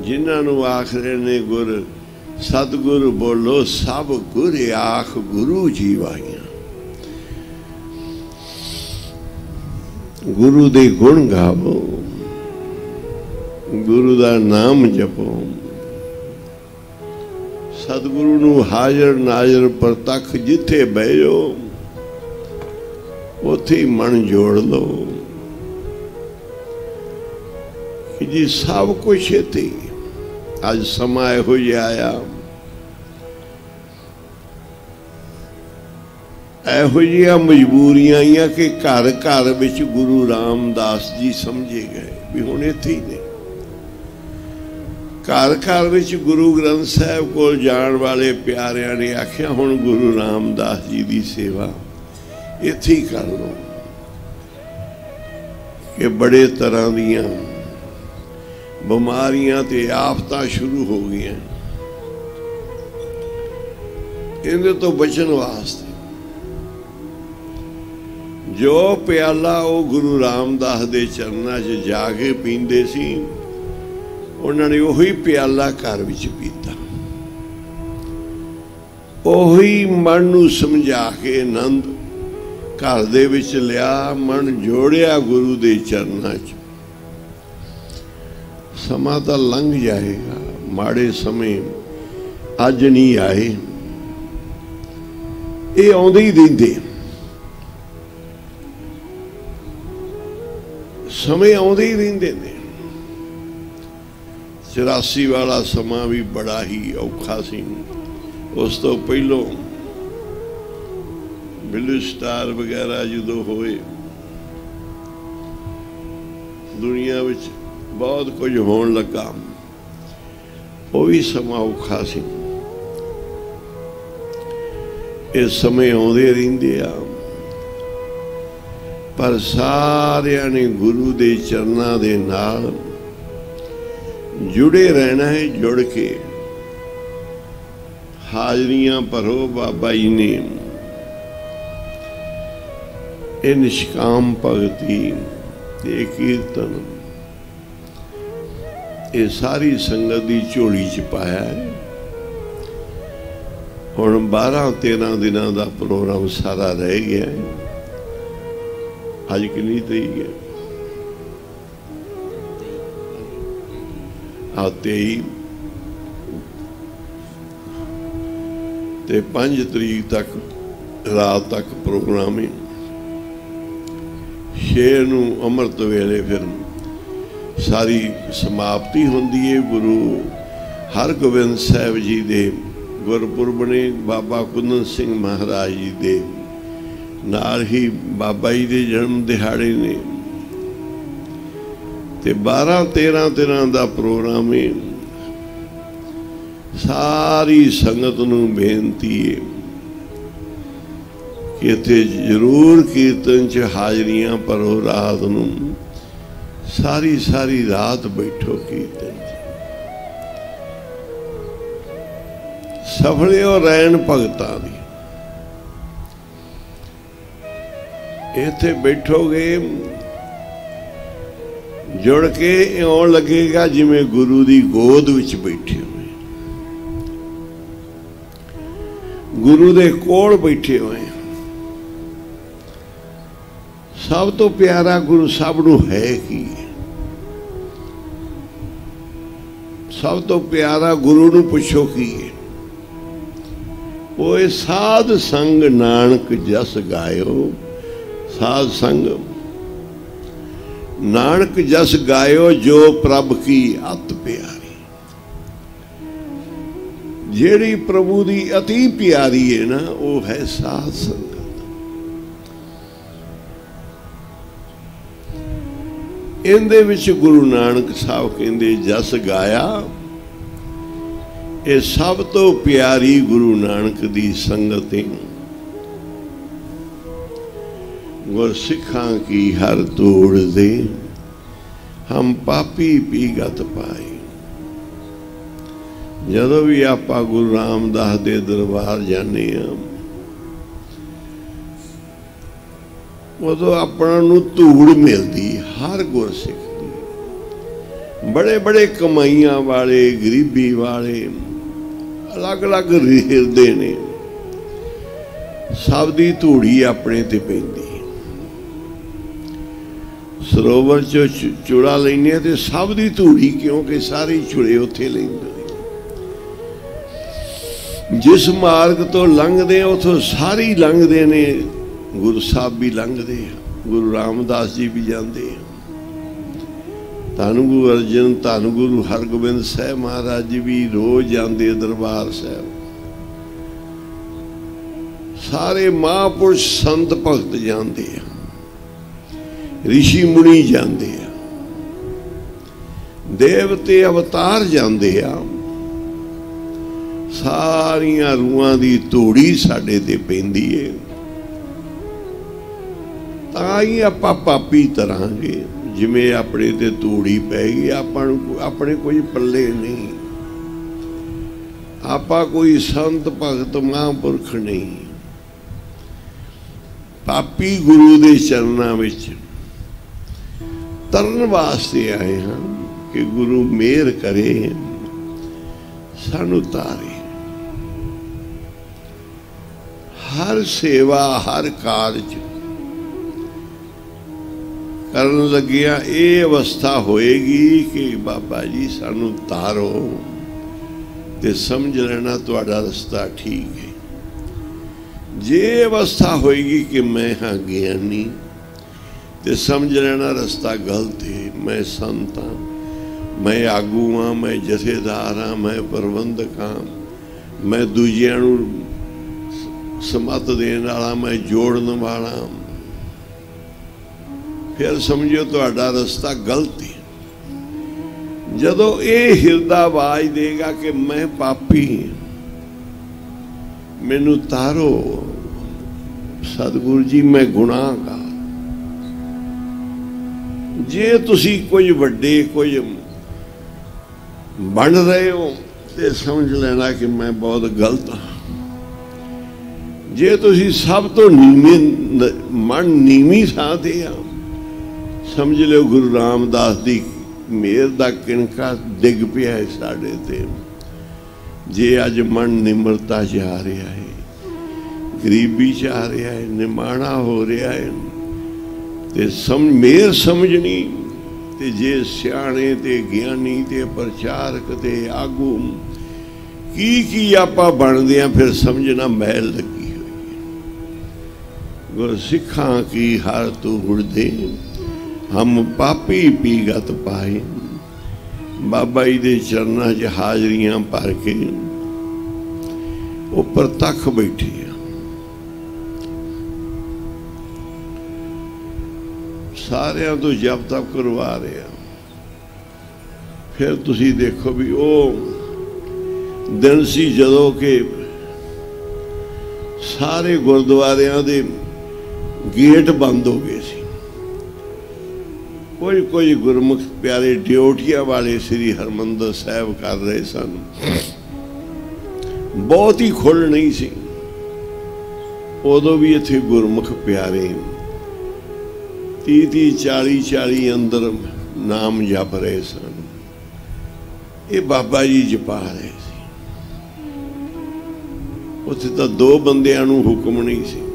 ਜਿਨ੍ਹਾਂ ਨੂੰ ਆਖ ਰਹੇ ਨੇ ਗੁਰ ਸਤਗੁਰ ਬੋਲੋ, ਸਭ ਗੁਰ ਆਖ ਗੁਰੂ ਜੀਵਾਈਆਂ ਗੁਰੂ ਦੇ ਗੁਣ ਗਾਵੋ, ਗੁਰੂ ਦਾ ਨਾਮ ਜਪੋ। ਸਤਿਗੁਰੂ ਨੂੰ ਹਾਜ਼ਰ ਨਾਜ਼ਰ ਪ੍ਰਤੱਖ ਜਿੱਥੇ ਬਹਿਓ ਉੱਥੇ ਮਨ ਜੋੜ ਲਓ। ਜੀ ਸਭ ਕੁਝ ਇੱਥੇ ਅੱਜ ਸਮਾਂ ਇਹੋ ਜਿਹਾ ਆਇਆ ਇਹੋ ਜਿਹੀਆਂ ਮਜਬੂਰੀਆਂ ਆਈਆਂ ਕਿ ਘਰ ਘਰ ਵਿੱਚ ਗੁਰੂ ਰਾਮਦਾਸ ਜੀ ਸਮਝੇ ਗਏ ਵੀ ਹੁਣ ਇੱਥੇ ਹੀ ਨੇ। ਘਰ ਘਰ ਵਿੱਚ ਗੁਰੂ ਗ੍ਰੰਥ ਸਾਹਿਬ ਕੋਲ ਜਾਣ ਵਾਲੇ ਪਿਆਰਿਆਂ ਨੇ ਆਖਿਆ, ਹੁਣ ਗੁਰੂ ਰਾਮਦਾਸ ਜੀ ਦੀ ਸੇਵਾ ਇੱਥੇ ਹੀ ਕਰ ਲਓ। ਕਿ ਬੜੇ ਤਰ੍ਹਾਂ ਦੀਆਂ ਬਿਮਾਰੀਆਂ ਤੇ ਆਫਤਾਂ ਸ਼ੁਰੂ ਹੋ ਗਈਆਂ। ਇਹਦੇ ਤੋਂ ਬਚਣ ਵਾਸਤੇ ਜੋ ਪਿਆਲਾ ਉਹ ਗੁਰੂ ਰਾਮਦਾਸ ਦੇ ਚਰਨਾਂ 'ਚ ਜਾ ਕੇ ਪੀਂਦੇ ਸੀ, ਉਹਨਾਂ ਨੇ ਉਹੀ ਪਿਆਲਾ ਘਰ ਵਿੱਚ ਪੀਤਾ। ਉਹੀ ਮਨ ਨੂੰ ਸਮਝਾ ਕੇ ਆਨੰਦ ਘਰ ਦੇ ਵਿੱਚ ਲਿਆ, ਮਨ ਜੋੜਿਆ ਗੁਰੂ ਦੇ ਚਰਨਾਂ 'ਚ। ਸਮਾਂ ਤਾਂ ਲੰਘ ਜਾਏਗਾ, ਮਾੜੇ ਸਮੇਂ ਅੱਜ ਨਹੀਂ ਆਏ। ਇਹ ਆਉਂਦੇ ਹੀ ਦਿੰਦੇ ਸਮੇਂ ਆਉਂਦੇ ਹੀ ਰਹਿੰਦੇ ਨੇ। 84 ਵਾਲਾ ਸਮਾਂ ਵੀ ਬੜਾ ਹੀ ਔਖਾ ਸੀ। ਉਸ ਤੋਂ ਪਹਿਲਾਂ ਬਿਲੂ ਸਟਾਰ ਵਗੈਰਾ ਜਦੋਂ ਹੋਏ, ਦੁਨੀਆ ਵਿੱਚ ਬਹੁਤ ਕੁਝ ਹੋਣ ਲੱਗਾ, ਉਹ ਵੀ ਸਮਾਂ ਔਖਾ ਸੀ। ਇਹ ਸਮੇਂ ਆਉਂਦੇ ਰਹਿੰਦੇ ਆ। ਪਰ ਸਾਰਿਆਂ ਨੇ ਗੁਰੂ ਦੇ ਚਰਨਾਂ ਦੇ ਨਾਲ ਜੁੜੇ ਰਹਿਣਾ ਹੈ, ਜੁੜ ਕੇ। ਹਾਜ਼ਰੀਆਂ ਭਰੋ ਬਾਬਾ ਜੀ ਨੇ। ਇਹ ਨਿਸ਼ਕਾਮ ਭਗਤੀ ਤੇ ਕੀਰਤਨ ਇਹ ਸਾਰੀ ਸੰਗਤ ਦੀ ਝੋਲੀ ਚ ਪਾਇਆ ਹੈ। ਹੁਣ 12 13 ਦਿਨਾਂ ਦਾ ਪ੍ਰੋਗਰਾਮ ਸਾਰਾ ਰਹਿ ਗਿਆ ਹੈ। ਅੱਜ ਕਿੰਨੀ ਤਰੀਕ ਹੈ? ਆ 23 ਤੇ 5 ਤਰੀਕ ਤੱਕ, ਰਾਤ ਤੱਕ ਪ੍ਰੋਗਰਾਮ ਹੈ। ਸ਼ੇਰ ਨੂੰ ਅੰਮ੍ਰਿਤ ਵੇਲੇ ਫਿਰ ਸਾਰੀ ਸਮਾਪਤੀ ਹੁੰਦੀ ਹੈ ਗੁਰੂ ਹਰਗੋਬਿੰਦ ਸਾਹਿਬ ਜੀ ਦੇ ਗੁਰਪੁਰਬ ਨੇ ਬਾਬਾ ਕੁੰਦਨ ਸਿੰਘ ਮਹਾਰਾਜ ਜੀ ਦੇ ਨਾਲ ਹੀ ਬਾਬਾ ਜੀ ਦੇ ਜਨਮ ਦਿਹਾੜੇ ਨੇ। ਤੇ 12 13 ਦਿਨਾਂ ਦਾ ਪ੍ਰੋਗਰਾਮ ਹੈ ਸਾਰੀ ਸੰਗਤ ਨੂੰ ਬੇਨਤੀ ਹੈ ਕਿ ਇੱਥੇ ਜ਼ਰੂਰ ਕੀਰਤਨ ਚ ਹਾਜ਼ਰੀਆਂ ਭਰੋ ਰਾਤ ਨੂੰ। ਸਾਰੀ ਸਾਰੀ ਰਾਤ ਬੈਠੋ ਕੀਰਤਨ ਚ ਸਫਲਿਓ ਰਹਿਣ ਭਗਤਾਂ ਦੀ। ਇੱਥੇ ਬੈਠੋਗੇ, ਜੁੜ ਕੇ ਇਉਂ ਲੱਗੇਗਾ ਜਿਵੇਂ ਗੁਰੂ ਦੀ ਗੋਦ ਵਿੱਚ ਬੈਠੇ ਹੋਏ। ਗੁਰੂ ਦੇ ਕੋਲ ਬੈਠੇ ਹੋਏ। ਸਭ ਤੋਂ ਪਿਆਰਾ ਗੁਰੂ ਸਭ ਨੂੰ ਹੈ ਕੀ? ਸਭ ਤੋਂ ਪਿਆਰਾ ਗੁਰੂ ਨੂੰ ਪੁੱਛੋ ਕੀ ਹੈ? ਓਏ ਸਾਧ ਸੰਗ ਨਾਨਕ ਜਸ ਗਾਇਓ, ਸਾਧ ਸੰਗ। ਨਾਨਕ ਜਸ ਗਾਇਓ ਜੋ ਪ੍ਰਭ ਕੀ ਅਤ ਪਿਆਰੀ। ਜਿਹੜੀ ਪ੍ਰਭੂ ਦੀ ਅਤੀ ਪਿਆਰੀ ਹੈ ਨਾ, ਉਹ ਹੈ ਸਾਧ ਸੰਗਤ ਇਹਦੇ ਵਿੱਚ ਗੁਰੂ ਨਾਨਕ ਸਾਹਿਬ ਕਹਿੰਦੇ, ਜਸ ਗਾਇਆ, ਇਹ ਸਭ ਤੋਂ ਪਿਆਰੀ ਗੁਰੂ ਨਾਨਕ ਦੀ ਸੰਗਤ ਹੈ ਗੁਰ ਕੀ ਹਰ ਤੋੜ ਦੇ, ਹਮ ਪਾਪੀ ਪੀਗਤ ਪਾਏ। ਜਦੋਂ ਵੀ ਆਪਾਂ ਗੁਰੂ ਰਾਮਦਾਸ ਦੇ ਦਰਬਾਰ ਜਾਂਦੇ ਆ ਉਦੋਂ ਆਪਣਾ ਨੂੰ ਧੂੜ ਮਿਲਦੀ, ਹਰ ਗੁਰਸਿੱਖ ਦੀ ਬੜੇ ਬੜੇ ਕਮਾਈਆਂ ਵਾਲੇ, ਗਰੀਬੀ ਵਾਲੇ, ਅਲੱਗ-ਅਲੱਗ ਹਿਰਦੇ ਨੇ। ਸਭ ਦੀ ਧੂੜੀ ਆਪਣੇ ਤੇ ਪੈਂਦੀ। ਸਰੋਵਰ ਚ ਚੂੜਾ ਲੈਨੇ ਤੇ ਸਭ ਦੀ ਧੂੜੀ ਕਿਉਂਕਿ ਸਾਰੇ ਚੁੜੇ ਉੱਥੇ ਲੈਂਦੇ ਜਿਸ ਮਾਰਗ ਤੋਂ ਲੰਘਦੇ ਉਥੋਂ ਸਾਰੀ ਲੰਘਦੇ ਨੇ। ਗੁਰੂ ਸਾਹਿਬ ਵੀ ਲੰਘਦੇ ਆ, ਗੁਰੂ ਰਾਮਦਾਸ ਜੀ ਵੀ ਜਾਂਦੇ ਆ। ਧੰਨ ਗੁਰੂ ਅਰਜਨ, ਧੰਨ ਗੁਰੂ ਹਰਗੋਬਿੰਦ ਸਾਹਿਬ ਮਹਾਰਾਜ ਜੀ ਵੀ ਰੋਜ਼ ਜਾਂਦੇ ਦਰਬਾਰ ਸਾਹਿਬ। ਸਾਰੇ ਮਹਾਪੁਰਸ਼ ਸੰਤ ਭਗਤ ਜਾਂਦੇ ਆ ઋષਿ ਮੁਨੀ ਜਾਂਦੇ ਆ, ਦੇਵਤੇ ਅਵਤਾਰ ਜਾਂਦੇ ਆ। ਸਾਰੀਆਂ ਰੂਹਾਂ ਦੀ ਧੂੜੀ ਸਾਡੇ ਤੇ ਪੈਂਦੀ ਏ। ਤਾਂ ਹੀ ਆਪਾਂ ਪਾਪੀ ਤਰਾਂਗੇ। ਜਿਵੇਂ ਆਪਣੇ ਤੇ ਧੂੜੀ ਪੈ ਗਈ, ਆਪਾਂ ਨੂੰ ਆਪਣੇ ਕੋਈ ਪੱਲੇ ਨਹੀਂ। ਆਪਾਂ ਕੋਈ ਸੰਤ, ਭਗਤ, ਮਹਾਂਪੁਰਖ ਨਹੀਂ। ਪਾਪੀ ਗੁਰੂ ਦੇ ਚਰਨਾਂ ਵਿੱਚ ਤਰਨ ਵਾਸਤੇ ਆਏ ਹਾਂ ਕਿ ਗੁਰੂ ਮਿਹਰ ਕਰੇ, ਸਾਨੂੰ ਤਾਰੇ। ਹਰ ਸੇਵਾ, ਹਰ ਕਾਰਜ ਕਰਨ ਲੱਗਿਆ, ਇਹ ਅਵਸਥਾ ਹੋਏਗੀ ਕਿ ਬਾਬਾ ਜੀ ਸਾਨੂੰ ਤਾਰੋ ਤੇ ਸਮਝ ਲੈਣਾ ਤੁਹਾਡਾ ਰਸਤਾ ਠੀਕ ਹੈ। ਜੇ ਅਵਸਥਾ ਹੋਏਗੀ ਕਿ ਮੈਂ ਹਾਂ ਗਿਆਨੀ ਤੇ ਸਮਝ ਲੈਣਾ ਰਸਤਾ ਗਲਤ ਹੈ, ਮੈਂ ਸੰਤ ਹਾਂ, ਮੈਂ ਆਗੂ ਹਾਂ, ਮੈਂ ਜਥੇਦਾਰ ਹਾਂ, ਮੈਂ ਪ੍ਰਬੰਧਕ ਹਾਂ, ਮੈਂ ਦੂਜਿਆਂ ਨੂੰ ਸਮਤ ਦੇਣ ਵਾਲਾ, ਮੈਂ ਜੋੜਨ ਵਾਲਾ ਫਿਰ ਸਮਝਿਓ ਤੁਹਾਡਾ ਰਸਤਾ ਗਲਤ ਹੈ। ਜਦੋਂ ਇਹ ਹਿਰਦਾ ਆਵਾਜ਼ ਦੇਗਾ ਕਿ ਮੈਂ ਪਾਪੀ ਮੈਨੂੰ ਤਾਰੋ, ਸਤਿਗੁਰੂ ਜੀ, ਮੈਂ ਗੁਨਾਹਗਾਰ ਜੇ ਤੁਸੀਂ ਕੁਝ ਵੱਡੇ ਕੁਝ ਬਣ ਰਹੇ ਹੋ, ਤੇ ਸਮਝ ਲੈਣਾ ਕਿ ਮੈਂ ਬਹੁਤ ਗਲਤ ਹਾਂ। ਜੇ ਤੁਸੀਂ ਸਭ ਤੋਂ ਨੀਵੇਂ ਮਨ ਨੀਵੀਂ ਥਾਂ ਤੇ ਆ ਸਮਝ ਲਿਓ ਗੁਰੂ ਰਾਮਦਾਸ ਦੀ ਮਿਹਰ ਦਾ ਕਿਣਕਾ ਡਿੱਗ ਪਿਆ ਹੈ ਸਾਡੇ ਤੇ। ਜੇ ਅੱਜ ਮਨ ਨਿਮਰਤਾ ਚ ਆ ਰਿਹਾ ਹੈ, ਗਰੀਬੀ ਚ ਆ ਰਿਹਾ ਹੈ, ਨਿਮਾਣਾ ਹੋ ਰਿਹਾ ਹੈ, ਤੇ ਸਮ ਮੇਰ ਸਮਝਣੀ, ਤੇ ਜੇ ਸਿਆਣੇ ਤੇ ਗਿਆਨੀ ਤੇ ਪ੍ਰਚਾਰਕ ਤੇ ਆਗੂ ਕੀ ਕੀ ਆਪਾਂ ਬਣਦੇ ਆ, ਫਿਰ ਸਮਝਣਾ ਮਹਿਲ ਲੱਗੀ ਹੋਈ ਹੈ। ਗੁਰ ਸਿੱਖਾਂ ਕੀ ਹਰ ਤੂੰ ਹੁੜਦੇ ਹਮ ਪਾਪੀ ਪੀਗਤ ਪਾਏ। ਬਾਬਾ ਜੀ ਦੇ ਚਰਨਾਂ 'ਚ ਹਾਜ਼ਰੀਆਂ ਭਰ ਕੇ ਉੱਪਰ ਤੱਕ ਬੈਠੀ ਆ। ਸਾਰਿਆਂ ਤੋਂ ਜਪ ਤਪ ਕਰਵਾ ਰਿਹਾ ਫਿਰ ਤੁਸੀਂ ਦੇਖੋ ਵੀ ਉਹ ਦਿਨ ਸੀ ਜਦੋਂ ਕਿ ਸਾਰੇ ਗੁਰਦੁਆਰਿਆਂ ਦੇ ਗੇਟ ਬੰਦ ਹੋ ਗਏ ਸੀ। ਕੋਈ ਕੋਈ ਗੁਰਮੁਖ ਪਿਆਰੇ ਡਿਊਟੀਆਂ ਵਾਲੇ ਸ੍ਰੀ ਹਰਮੰਦਰ ਸਾਹਿਬ ਕਰ ਰਹੇ ਸਨ। ਬਹੁਤ ਹੀ ਖੁੱਲ ਨਹੀਂ ਸੀ। ਉਦੋਂ ਵੀ ਇੱਥੇ ਗੁਰਮੁਖ ਪਿਆਰੇ 30 30 40 40 ਅੰਦਰ ਨਾਮ ਜਪ ਰਹੇ ਸਨ। ਇਹ ਬਾਬਾ ਜੀ ਜਪਾ ਰਹੇ ਸੀ। ਉੱਥੇ ਤਾਂ ਦੋ ਬੰਦਿਆਂ ਨੂੰ ਹੁਕਮ ਨਹੀਂ ਸੀ।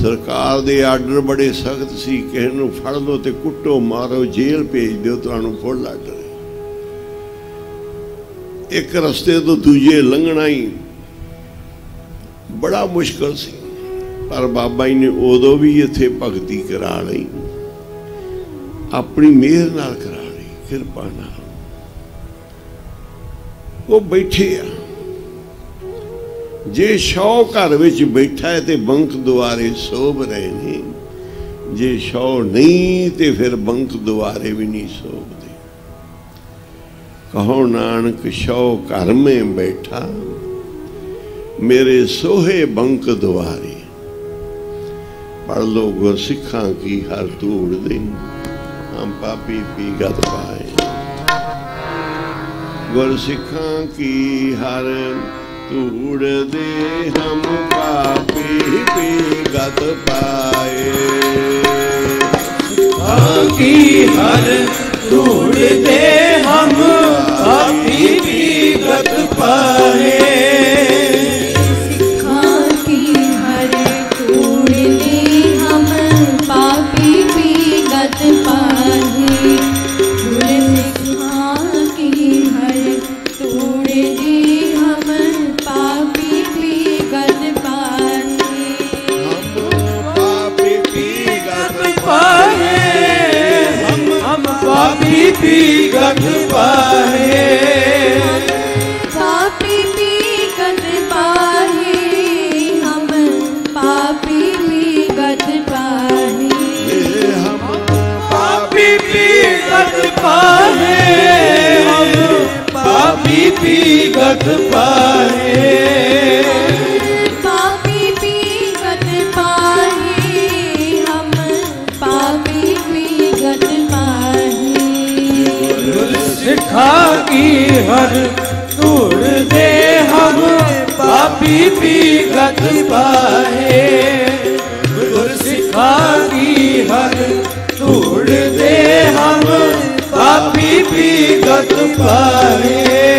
ਸਰਕਾਰ ਦੇ ਆਰਡਰ ਬੜੇ ਸਖਤ ਸੀ, ਕਿਸੇ ਨੂੰ ਫੜ ਲਓ ਤੇ ਕੁੱਟੋ, ਮਾਰੋ, ਜੇਲ੍ਹ ਭੇਜ ਦਿਓ, ਤੁਹਾਨੂੰ ਫੁੱਲ ਆਰਡਰ ਇੱਕ ਰਸਤੇ ਤੋਂ ਦੂਜੇ ਲੰਘਣਾ ਹੀ ਬੜਾ ਮੁਸ਼ਕਲ ਸੀ, ਪਰ ਬਾਬਾ ਜੀ ਨੇ ਉਦੋਂ ਵੀ ਇੱਥੇ ਭਗਤੀ ਕਰਾ ਲਈ। ਆਪਣੀ ਮਿਹਰ ਨਾਲ ਕਰਾ ਲਈ, ਕਿਰਪਾ ਨਾਲ। ਉਹ ਬੈਠੇ ਆ। ਜੇ ਸ਼ੌ ਘਰ ਵਿੱਚ ਬੈਠਾ ਹੈ ਤੇ ਬੰਕ ਦੁਆਰੇ ਸੋਭ ਰਹੇ ਨੇ ਜੇ ਸ਼ੌ ਨਹੀਂ ਤੇ ਫਿਰ ਬੰਕ ਦੁਆਰੇ ਵੀ ਨਹੀਂ ਸੋਭਦੇ। ਕਹੋ ਨਾਨਕ, ਸ਼ੌ ਘਰ ਮੇ ਬੈਠਾ, ਮੇਰੇ ਸੋਹੇ ਬੰਕ ਦੁਆਰੇ। ਪੜ ਲੋ ਗੁਰਸਿੱਖਾਂ ਕੀ ਹਰ ਧੂੜ ਦੇ ਹਮ ਪਾਪੀ ਪੀ ਗਤ ਪਾਏ। ਗੁਰ ਕੀ ਹਰ ਧੂੜ ਦੇ ਹਮ ਪਾਪੀ ਪੀ ਗਤ ਪਾਏ ਕੀ ਹਰ ਧੂੜ ਦੇ ਹਮ ਪਾਪੀ ਵੀ ਗਤ ਪਾਏ सिखा की हर धूड़ दे हम पापी भी गत पाहे गुर सिखा की ਪਤ ਪਾਏ। ਪਾਪੀ ਪੀਗਤ ਪਾਹੇ ਹਮ ਪਾਪੀ ਪੀਗਤ ਪਾਹੇ ਗੁਰ ਸਿਖਾ ਕੀ ਹਰ ਧੂੜ ਦੇ ਹਮ ਪਾਪੀ ਪੀਗਤ ਪਾਹੇ ਗੁਰ ਸਿਖਾ ਕੀ ਹਰ ਧੂੜ ਦੇ ਹਮ ਪਾਪੀ ਪੀਗਤ ਪਾਹੇ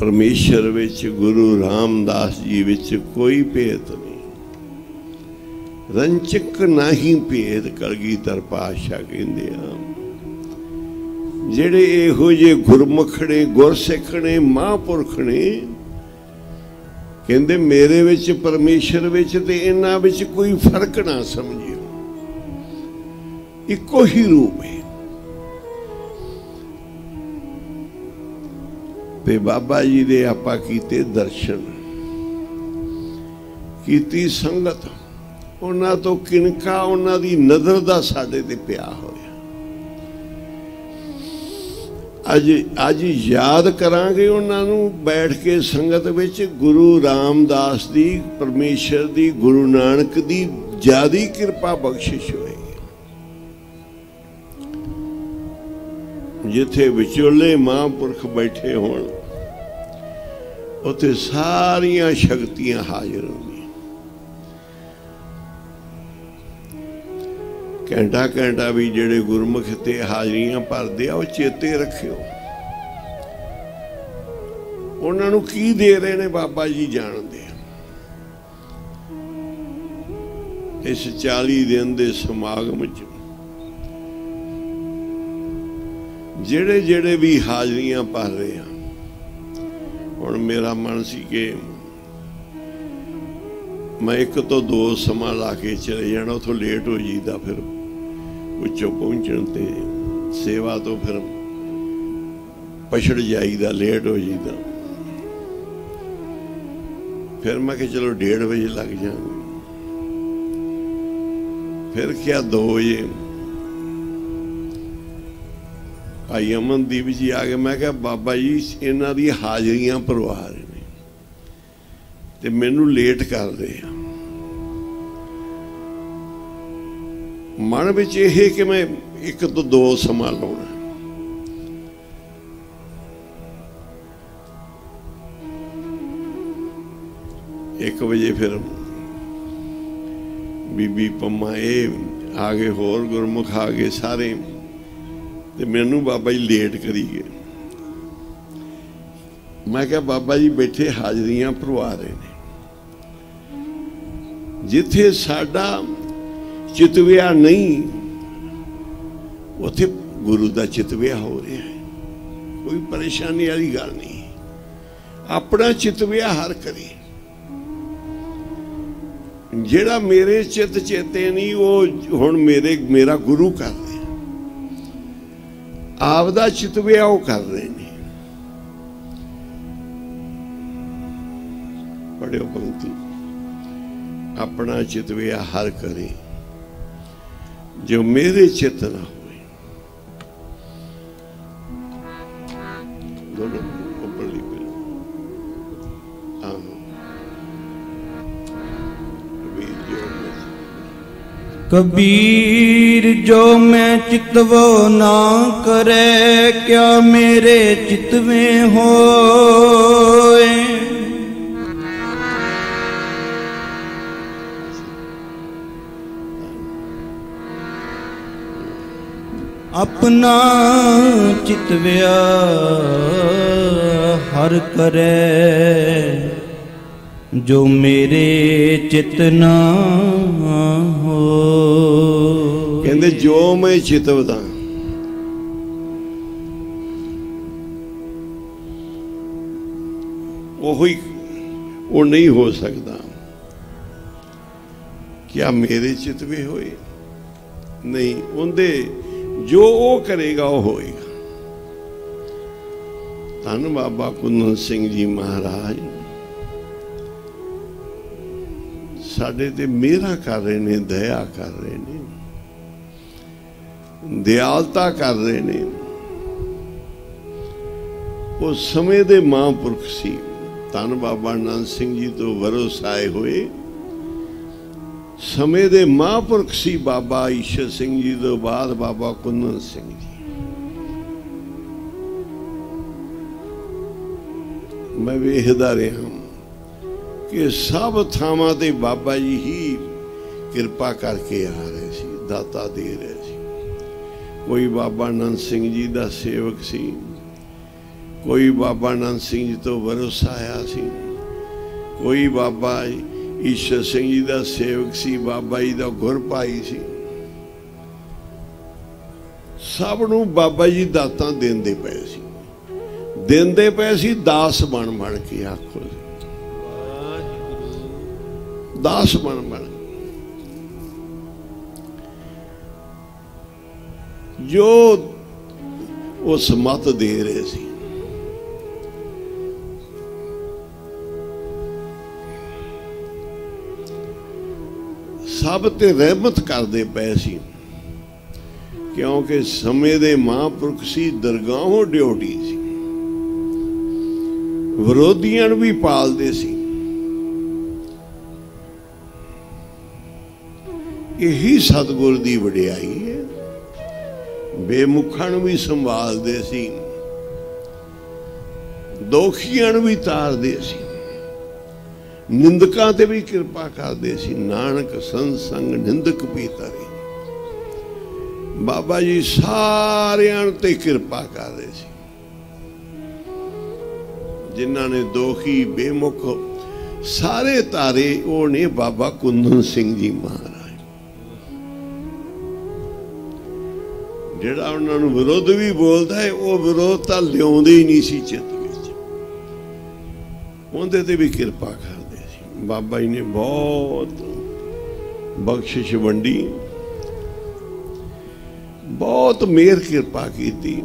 ਪਰਮੇਸ਼ਰ ਵਿੱਚ ਗੁਰੂ ਰਾਮਦਾਸ ਜੀ ਵਿੱਚ ਕੋਈ ਭੇਦ ਨਹੀਂ ਰੰਚਕ ਨਹੀਂ ਭੇਦ ਕਲਗੀਧਰ ਪਾਤਸ਼ਾਹ ਕਹਿੰਦੇ ਆ। ਜਿਹੜੇ ਇਹੋ ਜੇ ਗੁਰਮੁਖੜੇ ਗੁਰਸਿੱਖ ਨੇ ਮਹਾਂਪੁਰਖ ਨੇ ਕਹਿੰਦੇ ਮੇਰੇ ਵਿੱਚ, ਪਰਮੇਸ਼ਰ ਵਿੱਚ ਤੇ ਇਹਨਾਂ ਵਿੱਚ ਕੋਈ ਫ਼ਰਕ ਨਾ ਸਮਝਿਓ। ਇੱਕੋ ਹੀ ਰੂਪ ਹੈ। ਤੇ ਬਾਬਾ ਜੀ ਦੇ ਆਪਾਂ ਕੀਤੇ ਦਰਸ਼ਨ, ਕੀਤੀ ਸੰਗਤ। ਉਹਨਾਂ ਤੋਂ ਕਿਨਕਾ ਉਹਨਾਂ ਦੀ ਨਜ਼ਰ ਦਾ ਸਾਡੇ ਤੇ ਪਿਆ ਹੋਇਆ। ਅੱਜ ਅੱਜ ਯਾਦ ਕਰਾਂਗੇ ਉਹਨਾਂ ਨੂੰ ਬੈਠ ਕੇ ਸੰਗਤ ਵਿੱਚ ਗੁਰੂ ਰਾਮਦਾਸ ਦੀ, ਪਰਮੇਸ਼ਰ ਦੀ, ਗੁਰੂ ਨਾਨਕ ਦੀ ਜਿਆਦੀ ਕਿਰਪਾ ਬਖਸ਼ਿਸ਼ ਹੋਏਗੀ ਜਿੱਥੇ ਵਿਚੋਲੇ ਮਹਾਂਪੁਰਖ ਬੈਠੇ ਹੋਣ, ਉੱਥੇ ਸਾਰੀਆਂ ਸ਼ਕਤੀਆਂ ਹਾਜ਼ਰ ਹੁੰਦੀਆਂ ਘੰਟਾ ਘੰਟਾ ਵੀ ਜਿਹੜੇ ਗੁਰਮੁਖ ਤੇ ਹਾਜ਼ਰੀਆਂ ਭਰਦੇ ਆ, ਉਹ ਚੇਤੇ ਰੱਖਿਓ। ਉਹਨਾਂ ਨੂੰ ਕੀ ਦੇ ਰਹੇ ਨੇ ਬਾਬਾ ਜੀ ਜਾਣਦੇ ਇਸ 40 ਦਿਨ ਦੇ ਸਮਾਗਮ ਚ ਜਿਹੜੇ ਜਿਹੜੇ ਵੀ ਹਾਜ਼ਰੀਆਂ ਭਰ ਰਹੇ ਆ, ਹੁਣ ਮੇਰਾ ਮਨ ਸੀ ਕਿ ਮੈਂ ਇੱਕ ਤੋਂ ਦੋ ਸਮਾਂ ਲਾ ਕੇ ਚਲੇ ਜਾਣਾ, ਉਥੋਂ ਲੇਟ ਹੋ ਜੀਦਾ ਫਿਰ। ਉੱਚੋਂ ਪਹੁੰਚਣ ਤੇ ਸੇਵਾ ਤੋਂ ਫਿਰ ਪਛੜ ਜਾਈਦਾ ਲੇਟ ਹੋ ਜਾਈਦਾ। ਫਿਰ ਮੈਂ ਕਿ ਚਲੋ 1:30 ਵਜੇ ਲੱਗ ਜਾਵਾਂਗੇ ਫਿਰ ਕਿਹਾ 2 ਵਜੇ। ਭਾਈ ਅਮਨਦੀਪ ਜੀ ਆ ਕੇ ਮੈਂ ਕਿਹਾ, ਬਾਬਾ ਜੀ, ਇਹਨਾਂ ਦੀ ਹਾਜ਼ਰੀਆਂ ਪਰਵਾ ਰਹੇ ਨੇ। ਤੇ ਮੈਨੂੰ ਲੇਟ ਕਰ ਰਹੇ ਆ। ਮਨ ਵਿੱਚ ਇਹ ਕਿ ਮੈਂ ਇੱਕ ਤੋਂ ਦੋ ਸਮਾਂ ਲਾਉਣਾ ਇੱਕ ਵਜੇ ਫਿਰ ਬੀਬੀ ਪੰਮਾ ਇਹ ਆ ਗਏ ਹੋਰ ਗੁਰਮੁਖ ਆ ਗਏ ਸਾਰੇ ਤੇ ਮੈਨੂੰ ਬਾਬਾ ਜੀ ਲੇਟ ਕਰੀ ਗਏ। ਮੈਂ ਕਿਹਾ ਬਾਬਾ ਜੀ ਬੈਠੇ ਹਾਜ਼ਰੀਆਂ ਭਰਵਾ ਰਹੇ ਨੇ। ਜਿੱਥੇ ਸਾਡਾ ਚਿਤਵਿਆ ਨਹੀਂ। ਉੱਥੇ ਗੁਰੂ ਦਾ ਚਿਤਵਿਆ ਹੋ ਰਿਹਾ ਹੈ। ਕੋਈ ਪਰੇਸ਼ਾਨੀ ਵਾਲੀ ਗੱਲ ਨਹੀਂ। ਆਪਣਾ ਚਿਤਵਿਆ ਹਰ ਕਰੇ। ਜਿਹੜਾ ਮੇਰੇ ਚਿਤ ਚੇਤੇ ਨਹੀਂ, ਉਹ ਹੁਣ ਮੇਰੇ, ਮੇਰਾ ਗੁਰੂ ਕਰ ਰਿਹਾ। ਆਪ ਦਾ ਚਿਤਵਿਆ ਉਹ ਕਰ ਰਹੇ ਨੇ। ਪੜਿਓ ਪੰਕਤੀ। ਆਪਣਾ ਚਿਤਵਿਆ ਹਰ ਕਰੇ। ਜੋ ਮੇਰੇ ਚਿਤ ਨਾ ਹੋਏ ਦੋਨੋਂ ਉੱਪਰਲੀ ਪੇ ਕਬੀਰ ਜੋ ਮੈਂ ਚਿਤਵੋ ਨਾ ਕਰੇ ਕਿਆ ਮੇਰੇ ਚਿਤਵੇਂ ਹੋਏ ਆਪਣਾ ਚਿਤਵਿਆ ਹਰ ਕਰੇ। ਜੋ ਮੇਰੇ ਚਿਤ ਨਾ ਹੋ। ਕਹਿੰਦੇ, ਜੋ ਮੈਂ ਚਿਤਵਦਾ ਉਹੀ ਉਹ ਨਹੀਂ ਹੋ ਸਕਦਾ। ਕਿਆ ਮੇਰੇ ਚਿਤਵੇ ਹੋਏ? ਨਹੀਂ, ਉਹਦੇ ਜੋ ਉਹ ਕਰੇਗਾ, ਉਹ ਹੋਏਗਾ। ਧੰਨ ਬਾਬਾ ਕੁੰਦਨ ਸਿੰਘ ਜੀ ਮਹਾਰਾਜ। ਸਾਡੇ ਤੇ ਮਿਹਰਾ ਕਰ ਰਹੇ ਨੇ, ਦਇਆ ਕਰ ਰਹੇ ਨੇ। ਦਿਆਲਤਾ ਕਰ ਰਹੇ ਨੇ। ਉਹ ਸਮੇਂ ਦੇ ਮਹਾਂਪੁਰਖ ਸੀ। ਧੰਨ ਬਾਬਾ ਨੰਦ ਸਿੰਘ ਜੀ ਤੋਂ ਵਰਸਾਏ ਹੋਏ। ਸਮੇਂ ਦੇ ਮਹਾਂਪੁਰਖ ਸੀ ਬਾਬਾ ਈਸ਼ਰ ਸਿੰਘ ਜੀ ਤੋਂ ਬਾਅਦ ਬਾਬਾ ਕੁੰਨਨ ਸਿੰਘ ਜੀ। ਮੈਂ ਵੇਖਦਾ ਰਿਹਾ ਕਿ ਸਭ ਥਾਵਾਂ ਤੇ ਬਾਬਾ ਜੀ ਹੀ ਕਿਰਪਾ ਕਰਕੇ ਆ ਰਹੇ ਸੀ, ਦਾਤਾ ਦੇ ਰਹੇ ਸੀ। ਕੋਈ ਬਾਬਾ ਨੰਦ ਸਿੰਘ ਜੀ ਦਾ ਸੇਵਕ ਸੀ, ਕੋਈ ਬਾਬਾ ਨੰਦ ਸਿੰਘ ਜੀ ਤੋਂ ਵਰਸ ਆਇਆ ਸੀ, ਕੋਈ ਬਾਬਾ ਈਸ਼ਰ ਸਿੰਘ ਜੀ ਦਾ ਸੇਵਕ ਸੀ, ਬਾਬਾ ਜੀ ਦਾ ਗੁਰ ਭਾਈ ਸੀ। ਸਭ ਨੂੰ ਬਾਬਾ ਜੀ ਦਾਤਾਂ ਦਿੰਦੇ ਪਏ ਸੀ। ਦਿੰਦੇ ਪਏ ਸੀ, ਦਾਸ ਬਣ ਬਣ ਕੇ ਆਖੋ ਦਾਸ ਬਣ ਬਣ ਜੋ ਉਸ ਮਤ ਦੇ ਰਹੇ ਸੀ ਸਭ ਤੇ ਰਹਿਮਤ ਕਰਦੇ ਪਏ ਸੀ। ਕਿਉਂਕਿ ਸਮੇਂ ਦੇ ਮਹਾਂਪੁਰਖ ਸੀ, ਦਰਗਾਹੋਂ ਡਿਊਟੀ ਸੀ। ਵਿਰੋਧੀਆਂ ਨੂੰ ਵੀ ਪਾਲਦੇ ਸੀ। ਇਹੀ ਸਤਗੁਰ ਦੀ ਵਡਿਆਈ ਹੈ। ਬੇਮੁਖਾਂ ਨੂੰ ਵੀ ਸੰਭਾਲਦੇ ਸੀ। ਦੋਖੀਆਂ ਨੂੰ ਵੀ ਤਾਰਦੇ ਸੀ। ਨਿੰਦਕਾਂ ਤੇ ਵੀ ਕਿਰਪਾ ਕਰਦੇ ਸੀ। ਨਾਨਕ ਸੰਸੰਗ ਨਿੰਦਕ ਵੀ ਤਰੇ ਬਾਬਾ ਜੀ ਸਾਰਿਆਂ ਤੇ ਕਿਰਪਾ ਕਰਦੇ ਸੀ। ਜਿਨ੍ਹਾਂ ਨੇ ਦੋਖੀ, ਬੇਮੁਖ, ਸਾਰੇ ਤਾਰੇ, ਉਹ ਨੇ ਬਾਬਾ ਕੁੰਦਨ ਸਿੰਘ ਜੀ ਮਹਾਰਾਜ। ਜਿਹੜਾ ਉਹਨਾਂ ਨੂੰ ਵਿਰੋਧ ਵੀ ਬੋਲਦਾ ਹੈ, ਉਹ ਵਿਰੋਧ ਤਾਂ ਲਿਆਉਂਦੇ ਹੀ ਨਹੀਂ ਸੀ ਚਿੱਤ ਵਿੱਚ। ਉਹਦੇ ਤੇ ਵੀ ਕਿਰਪਾ ਕਰ ਬਾਬਾ ਜੀ ਨੇ ਬਹੁਤ ਬਖਸ਼ਿਸ਼ ਵੰਡੀ। ਬਹੁਤ ਮਿਹਰ ਕਿਰਪਾ ਕੀਤੀ।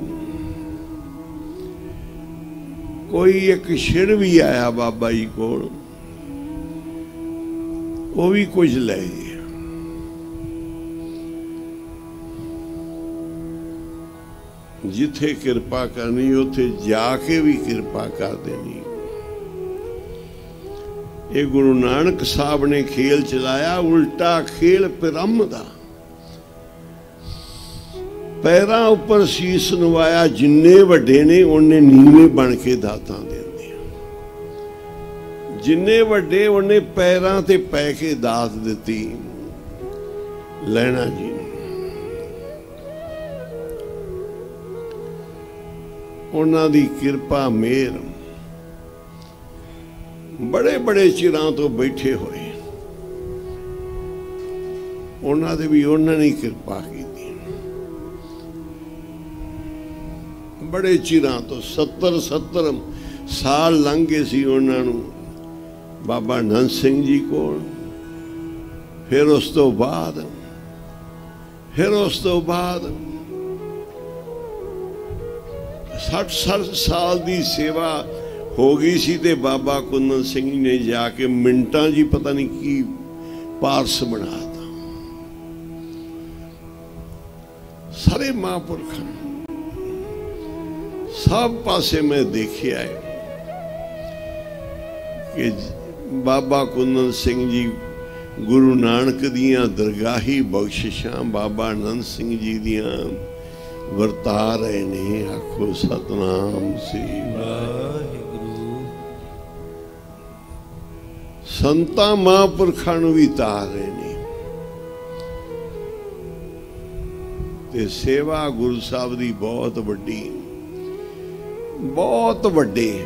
ਕੋਈ ਇੱਕ ਛਿੜ ਵੀ ਆਇਆ ਬਾਬਾ ਜੀ ਕੋਲ, ਉਹ ਵੀ ਕੁਝ ਲੈ ਗਿਆ। ਜਿੱਥੇ ਕਿਰਪਾ ਕਰਨੀ, ਉੱਥੇ ਜਾ ਕੇ ਵੀ ਕਿਰਪਾ ਕਰ ਦੇਣੀ। ਇਹ ਗੁਰੂ ਨਾਨਕ ਸਾਹਿਬ ਨੇ ਖੇਲ ਚਲਾਇਆ, ਉਲਟਾ ਖੇਲ ਪਰਮ ਦਾ। ਪੈਰਾਂ ਉੱਪਰ ਸੀਸ ਨਵਾਇਆ, ਜਿੰਨੇ ਵੱਡੇ ਨੇ, ਉਹਨੇ ਨੀਵੇਂ ਬਣ ਕੇ ਦਾਤਾਂ ਦਿੰਦੇ ਜਿੰਨੇ ਵੱਡੇ, ਉਹਨੇ ਪੈਰਾਂ ਤੇ ਪੈ ਕੇ ਦਾਤ ਦਿੱਤੀ। ਲੈਣਾ ਜੀ। ਉਹਨਾਂ ਦੀ ਕਿਰਪਾ ਮਿਹਰ ਬੜੇ ਬੜੇ ਚਿਰਾਂ ਤੋਂ ਬੈਠੇ ਹੋਏ। ਉਹਨਾਂ ਦੇ ਵੀ ਉਹਨਾਂ ਨੇ ਕਿਰਪਾ ਕੀਤੀ। ਬੜੇ ਚਿਰਾਂ ਤੋਂ 70 70 ਸਾਲ ਲੰਘ ਗਏ ਸੀ ਉਹਨਾਂ ਨੂੰ ਬਾਬਾ ਨੰਦ ਸਿੰਘ ਜੀ ਕੋਲ। ਫਿਰ ਉਸ ਤੋਂ ਬਾਅਦ, ਫਿਰ ਉਸ ਤੋਂ ਬਾਅਦ 60 ਸਾਲ ਦੀ ਸੇਵਾ ਹੋ ਗਈ ਸੀ ਤੇ ਬਾਬਾ ਕੁੰਦਨ ਸਿੰਘ ਜੀ ਨੇ ਜਾ ਕੇ ਮਿੰਟਾਂ ਜੀ ਪਤਾ ਨਹੀਂ ਕੀ ਪਾਰਸ ਬਣਾਤਾ ਸਾਰੇ ਮਹਾਂਪੁਰਖਾਂ ਸਭ ਪਾਸੇ ਮੈਂ ਦੇਖਿਆ ਹੈ ਕਿ ਬਾਬਾ ਕੁੰਦਨ ਸਿੰਘ ਜੀ ਗੁਰੂ ਨਾਨਕ ਦੀਆਂ ਦਰਗਾਹੀ ਬਖਸ਼ਿਸ਼ਾਂ ਬਾਬਾ ਆਨੰਦ ਸਿੰਘ ਜੀ ਦੀਆਂ ਵਰਤਾ ਰਹੇ ਨੇ। ਆਖੋ ਸਤਨਾਮ ਸ੍ਰੀ ਵਾਹਿਗੁਰੂ। ਸੰਤਾਂ ਮਹਾਂਪੁਰਖਾਂ ਨੂੰ ਵੀ ਤਾਰ ਰਹੇ ਨੇ। ਤੇ ਸੇਵਾ ਗੁਰੂ ਸਾਹਿਬ ਦੀ ਬਹੁਤ ਵੱਡੀ, ਬਹੁਤ ਵੱਡੇ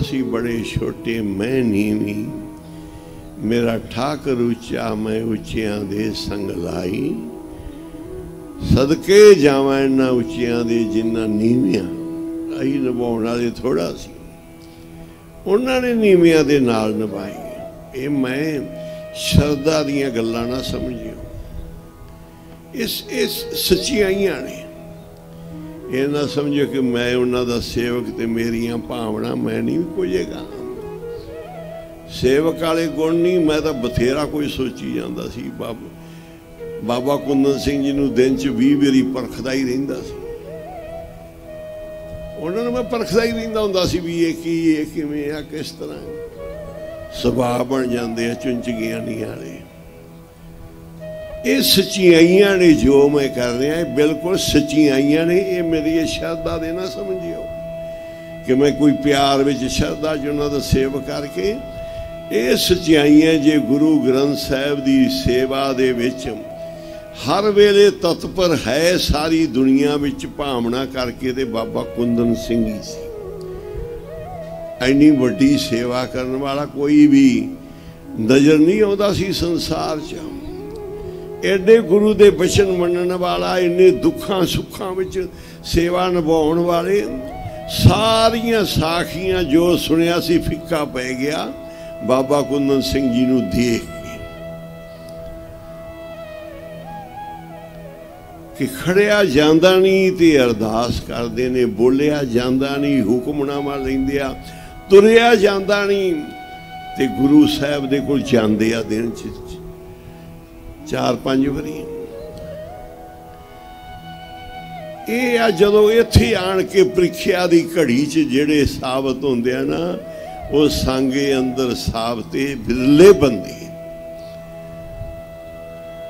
ਅਸੀਂ ਬੜੇ ਛੋਟੇ, ਮੈਂ ਨੀਵੀਂ ਮੇਰਾ ਠਾਕਰ ਉੱਚਾ, ਮੈਂ ਉੱਚਿਆਂ ਦੇ ਸੰਗ ਲਾਈ। ਸਦਕੇ ਜਾਵਾਂ ਇਹਨਾਂ ਉੱਚਿਆਂ ਦੇ ਜਿੰਨਾ ਨੀਵੀਆਂ। ਅਈ ਨਿਭਾਉਣ ਵਾਲੇ ਥੋੜਾ ਸੀ। ਉਹਨਾਂ ਨੇ ਨੀਵੀਆਂ ਦੇ ਨਾਲ ਨਿਭਾਈ ਇਹ ਮੈਂ ਸ਼ਰਧਾ ਦੀਆਂ ਗੱਲਾਂ ਨਾ ਸਮਝਿਓ ਇਸ ਇਸ ਸੱਚੀਆਂ ਨੇ ਇਹ ਨਾ ਸਮਝੋ ਕਿ ਮੈਂ ਉਹਨਾਂ ਦਾ ਸੇਵਕ ਤੇ ਮੇਰੀਆਂ ਭਾਵਨਾ ਮੈਂ ਨਹੀਂ ਕੋਜੇਗਾ ਸੇਵਕ ਵਾਲੇ ਗੁਣ ਨਹੀਂ, ਮੈਂ ਤਾਂ ਬਥੇਰਾ ਕੋਈ ਸੋਚੀ ਜਾਂਦਾ ਸੀ। ਬਾਬਾ ਬਾਬਾ ਕੁੰਦਨ ਸਿੰਘ ਜੀ ਨੂੰ ਦਿਨ ਚ 20 ਵਾਰੀ ਪਰਖਦਾ ਹੀ ਰਹਿੰਦਾ ਸੀ। ਉਹਨਾਂ ਨੂੰ ਮੈਂ ਪਰਖਦਾ ਹੀ ਰਹਿੰਦਾ ਹੁੰਦਾ ਸੀ ਵੀ ਇਹ ਕੀ, ਇਹ ਕਿਵੇਂ ਆ, ਕਿਸ ਤਰ੍ਹਾਂ ਸੁਭਾਅ ਬਣ ਜਾਂਦੇ ਆ ਚੁੰਚਗੀਆਂ ਨਹੀਂ ਵਾਲੇ ਇਹ ਸੱਚੀਆਈਆਂ ਨੇ ਜੋ ਮੈਂ ਕਰ ਰਿਹਾ, ਇਹ ਬਿਲਕੁਲ ਸੱਚੀਆਈਆਂ ਨੇ, ਇਹ ਮੇਰੀ ਇਹ ਸ਼ਰਧਾ ਦੇ ਨਾ ਸਮਝਿਓ ਕਿ ਮੈਂ ਕੋਈ ਪਿਆਰ ਵਿੱਚ ਸ਼ਰਧਾ ਚ ਉਹਨਾਂ ਦਾ ਸੇਵ ਕਰਕੇ, ਇਹ ਸੱਚਾਈਆਂ ਜੇ ਗੁਰੂ ਗ੍ਰੰਥ ਸਾਹਿਬ ਦੀ ਸੇਵਾ ਦੇ ਵਿੱਚ ਹਰ ਵੇਲੇ ਤਤਪਰ ਹੈ ਸਾਰੀ ਦੁਨੀਆ ਵਿੱਚ ਭਾਵਨਾ ਕਰਕੇ ਤੇ ਬਾਬਾ ਕੁੰਦਨ ਸਿੰਘ ਹੀ ਸੀ। ਐਨੀ ਵੱਡੀ ਸੇਵਾ ਕਰਨ ਵਾਲਾ ਕੋਈ ਵੀ ਨਜ਼ਰ ਨਹੀਂ ਆਉਂਦਾ ਸੀ ਸੰਸਾਰ 'ਚ। ਐਡੇ ਗੁਰੂ ਦੇ ਬਚਨ ਮੰਨਣ ਵਾਲਾ, ਇੰਨੇ ਦੁੱਖਾਂ ਸੁੱਖਾਂ ਵਿੱਚ ਸੇਵਾ ਨਿਭਾਉਣ ਵਾਲੇ, ਸਾਰੀਆਂ ਸਾਖੀਆਂ ਜੋ ਸੁਣਿਆ ਸੀ ਫਿੱਕਾ ਪੈ ਗਿਆ, ਬਾਬਾ ਕੁੰਦਨ ਸਿੰਘ ਜੀ ਨੂੰ ਦੇਖ ਕੇ। ਕਿ ਖੜਿਆ ਜਾਂਦਾ ਨਹੀਂ ਤੇ ਅਰਦਾਸ ਕਰਦੇ ਨੇ, ਬੋਲਿਆ ਜਾਂਦਾ ਨਹੀਂ ਹੁਕਮਨਾਮਾ ਲੈਂਦੇ ਆ ਤੁਰਿਆ ਜਾਂਦਾ ਨਹੀਂ ਤੇ ਗੁਰੂ ਸਾਹਿਬ ਦੇ ਕੋਲ ਜਾਂਦੇ ਆ ਦਿਨ ਚ। ਚਾਰ ਪੰਜ ਵਾਰੀ। ਇਹ ਆ ਜਦੋਂ ਇੱਥੇ ਆਣ ਕੇ ਪ੍ਰੀਖਿਆ ਦੀ ਘੜੀ 'ਚ ਜਿਹੜੇ ਸਾਬਤ ਹੁੰਦੇ ਆ ਨਾ, ਉਹ ਸੰਗੇ ਅੰਦਰ ਸਾਬਤੇ ਬਿਰਲੇ ਬੰਦੇ।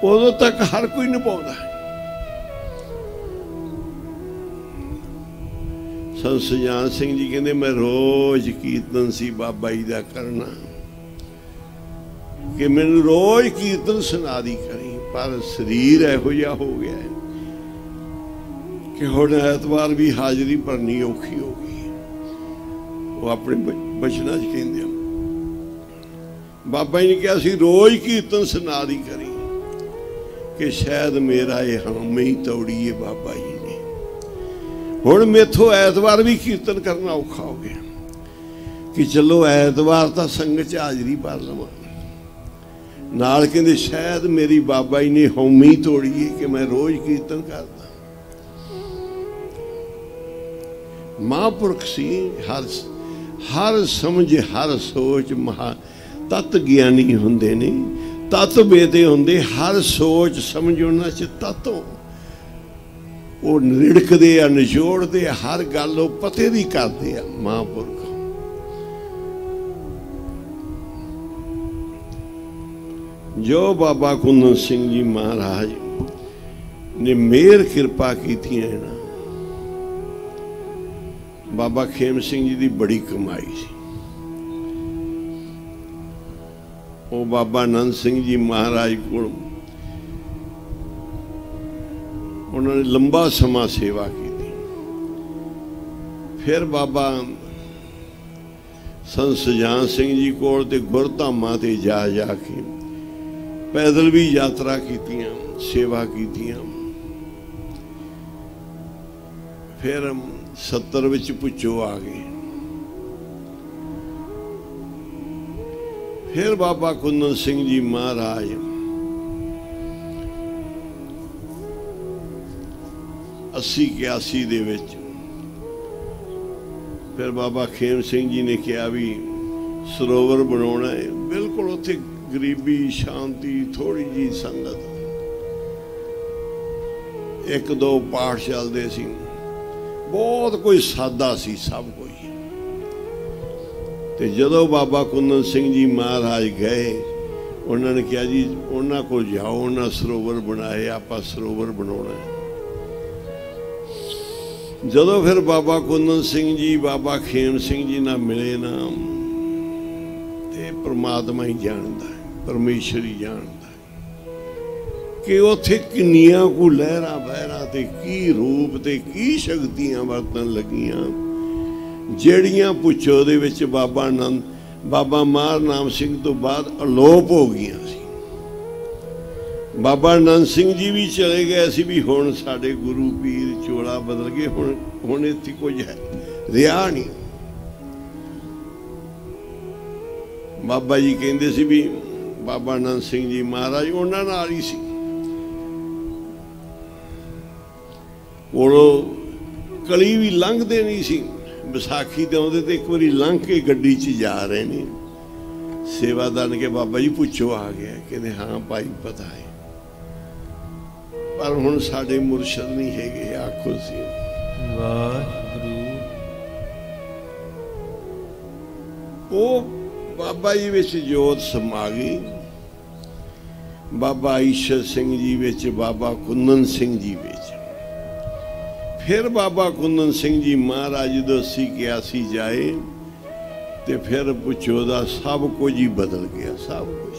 ਉਦੋਂ ਤੱਕ ਹਰ ਕੋਈ ਨਿਭਾਉਂਦਾ ਸੰਤ ਸੁਜਾਨ ਸਿੰਘ ਜੀ, ਕਹਿੰਦੇ ਮੈਂ ਰੋਜ਼ ਕੀਰਤਨ ਸੀ ਬਾਬਾ ਜੀ ਦਾ ਕਰਨਾ। ਕਿ ਮੈਨੂੰ ਰੋਜ਼ ਕੀਰਤਨ ਸੁਣਾ ਦੀ ਕਰੀ, ਪਰ ਸਰੀਰ ਇਹੋ ਜਿਹਾ ਹੋ ਗਿਆ ਕਿ ਹੁਣ ਐਤਵਾਰ ਵੀ ਹਾਜ਼ਰੀ ਭਰਨੀ ਔਖੀ ਹੋ ਗਈ ਉਹ ਆਪਣੇ ਬਚਨਾਂ 'ਚ ਕਹਿੰਦੇ ਆ, ਬਾਬਾ ਜੀ ਨੇ ਕਿਹਾ ਸੀ, ਰੋਜ਼ ਕੀਰਤਨ ਸੁਣਾ ਦੀ ਕਰੀ, ਕਿ ਸ਼ਾਇਦ ਮੇਰਾ ਇਹ ਹਮੇ ਹੀ ਤੋੜੀਏ ਬਾਬਾ ਜੀ। ਹੁਣ ਮੇਥੋਂ ਐਤਵਾਰ ਵੀ ਕੀਰਤਨ ਕਰਨਾ ਔਖਾ ਹੋ ਗਿਆ। ਕਿ ਚਲੋ ਐਤਵਾਰ ਤਾਂ ਸੰਗਤ 'ਚ ਹਾਜ਼ਰੀ ਭਰ ਲਵਾਂ। ਨਾਲ ਕਹਿੰਦੇ, ਸ਼ਾਇਦ ਮੇਰੀ ਬਾਬਾ ਜੀ ਨੇ ਹਉਮੀ ਹੀ ਤੋੜੀਏ ਕਿ ਮੈਂ ਰੋਜ਼ ਕੀਰਤਨ ਕਰਦਾ। ਮਹਾਂਪੁਰਖ ਸੀ, ਹਰ ਹਰ ਸਮਝ, ਹਰ ਸੋਚ ਮਹਾ ਤਤ ਗਿਆਨੀ ਹੁੰਦੇ ਨੇ। ਤਤ ਬੇਦੇ ਹੁੰਦੇ, ਹਰ ਸੋਚ ਸਮਝ ਉਹਨਾਂ ਚ ਤਤੋਂ ਉਹ ਨਿੜਕਦੇ ਆ ਨਿਜੋੜਦੇ ਆ, ਹਰ ਗੱਲ ਉਹ ਪਤੇ ਦੀ ਕਰਦੇ ਆ, ਮਹਾਂਪੁਰਖ। ਜੋ ਬਾਬਾ ਕੁੰਦਨ ਸਿੰਘ ਜੀ ਮਹਾਰਾਜ ਨੇ ਮੇਰ ਕਿਰਪਾ ਕੀਤੀ ਹੈ ਨਾ, ਬਾਬਾ ਖੇਮ ਸਿੰਘ ਜੀ ਦੀ ਬੜੀ ਕਮਾਈ ਸੀ। ਉਹ ਬਾਬਾ ਨੰਦ ਸਿੰਘ ਜੀ ਮਹਾਰਾਜ ਕੋਲ ਉਹਨਾਂ ਨੇ ਲੰਬਾ ਸਮਾਂ ਸੇਵਾ ਕੀਤੀ। ਫਿਰ ਬਾਬਾ ਸੰਤ ਸਜਾਨ ਸਿੰਘ ਜੀ ਕੋਲ ਤੇ ਗੁਰਧਾਮਾਂ ਤੇ ਜਾ ਜਾ ਕੇ ਪੈਦਲ ਵੀ ਯਾਤਰਾ ਕੀਤੀਆਂ, ਸੇਵਾ ਕੀਤੀਆਂ। ਫਿਰ 70 ਵਿੱਚ ਪੁੱਛੋ ਆ ਗਏ। ਫਿਰ ਬਾਬਾ ਕੁੰਦਨ ਸਿੰਘ ਜੀ ਮਹਾਰਾਜ ਅੱਸੀ 81 ਦੇ ਵਿੱਚ। ਫਿਰ ਬਾਬਾ ਖੇਮ ਸਿੰਘ ਜੀ ਨੇ ਕਿਹਾ ਵੀ ਸਰੋਵਰ ਬਣਾਉਣਾ ਹੈ। ਬਿਲਕੁਲ ਉੱਥੇ ਗਰੀਬੀ, ਸ਼ਾਂਤੀ ਥੋੜੀ ਜੀ ਸੰਗਤ। ਇੱਕ ਦੋ ਪਾਠ ਚੱਲਦੇ ਸੀ। ਬਹੁਤ ਕੋਈ ਸਾਦਾ ਸੀ ਸਭ ਕੋਈ। ਤੇ ਜਦੋਂ ਬਾਬਾ ਕੁੰਦਨ ਸਿੰਘ ਜੀ ਮਹਾਰਾਜ ਗਏ, ਉਹਨਾਂ ਨੇ ਕਿਹਾ ਜੀ, ਉਹਨਾਂ ਕੋਲ ਜਾਓ, ਉਹਨਾਂ ਸਰੋਵਰ ਬਣਾਏ, ਆਪਾਂ ਸਰੋਵਰ ਬਣਾਉਣਾ ਜਦੋਂ ਫਿਰ ਬਾਬਾ ਕੁੰਦਨ ਸਿੰਘ ਜੀ, ਬਾਬਾ ਖੇਮ ਸਿੰਘ ਜੀ ਨਾਲ ਮਿਲੇ ਨਾ, ਤੇ ਪ੍ਰਮਾਤਮਾ ਹੀ ਜਾਣਦਾ ਹੈ, ਪਰਮੇਸ਼ਰ ਹੀ ਜਾਣਦਾ ਕਿ ਉਥੇ ਕਿੰਨੀਆਂ ਕੋ ਲਹਿਰਾਂ ਬਹਿਰਾਂ ਤੇ ਕੀ ਰੂਪ ਤੇ ਕੀ ਸ਼ਕਤੀਆਂ ਵਰਤਣ ਲੱਗੀਆਂ। ਜਿਹੜੀਆਂ ਪੁੱਛੋ ਦੇ ਵਿੱਚ ਬਾਬਾ ਆਨੰਦ ਬਾਬਾ ਮਾਰ ਨਾਮ ਸਿੰਘ ਤੋਂ ਬਾਅਦ ਅਲੋਪ ਹੋ ਗਈਆਂ ਸੀ। ਬਾਬਾ ਆਨੰਦ ਸਿੰਘ ਜੀ ਵੀ ਚਲੇ ਗਏ ਸੀ ਵੀ ਹੁਣ ਸਾਡੇ ਗੁਰੂ ਪੀਰ ਚੋਲਾ ਬਦਲ ਗਏ, ਹੁਣ ਹੁਣ ਇੱਥੇ ਕੁਝ ਹੈ, ਰਿਹਾ ਨਹੀਂ। ਬਾਬਾ ਜੀ ਕਹਿੰਦੇ ਸੀ ਵੀ ਬਾਬਾ ਨੰਦ ਸਿੰਘ ਜੀ ਮਹਾਰਾਜ ਉਹਨਾਂ ਨਾਲ ਹੀ ਸੀ। ਉਹ ਕਲੀ ਵੀ ਲੰਘਦੇ ਨਹੀਂ ਸੀ, ਵਿਸਾਖੀ ਤੇ ਆਉਂਦੇ ਤੇ ਇੱਕ ਵਾਰੀ ਲੰਘ ਕੇ ਗੱਡੀ 'ਚ ਜਾ ਰਹੇ ਨੇ। ਸੇਵਾਦਾਰ ਨੇ ਕਿ ਬਾਬਾ ਜੀ ਪੁੱਛੋ ਆ ਗਿਆ, ਕਹਿੰਦੇ, ਹਾਂ ਭਾਈ ਪਤਾ ਹੈ। ਪਰ ਹੁਣ ਸਾਡੇ ਮੁਰਸ਼ਦ ਨਹੀਂ ਹੈਗੇ ਆਖੋ ਸੀ ਵਾਹਿਗੁਰੂ। ਉਹ ਬਾਬਾ ਜੀ ਵਿੱਚ ਜੋਤ ਸਮਾ ਗਈ। ਬਾਬਾ ਈਸ਼ਰ ਸਿੰਘ ਜੀ ਵਿੱਚ ਬਾਬਾ ਕੁੰਨਨ ਸਿੰਘ ਜੀ ਵਿੱਚ। ਫਿਰ ਬਾਬਾ ਕੁੰਨਨ ਸਿੰਘ ਜੀ ਮਹਾਰਾਜ ਜਦੋਂ 81 ਜਾਏ ਤੇ ਫਿਰ ਪੁੱਛੋ ਦਾ ਸਭ ਕੁਝ ਹੀ ਬਦਲ ਗਿਆ ਸਭ ਕੁਝ।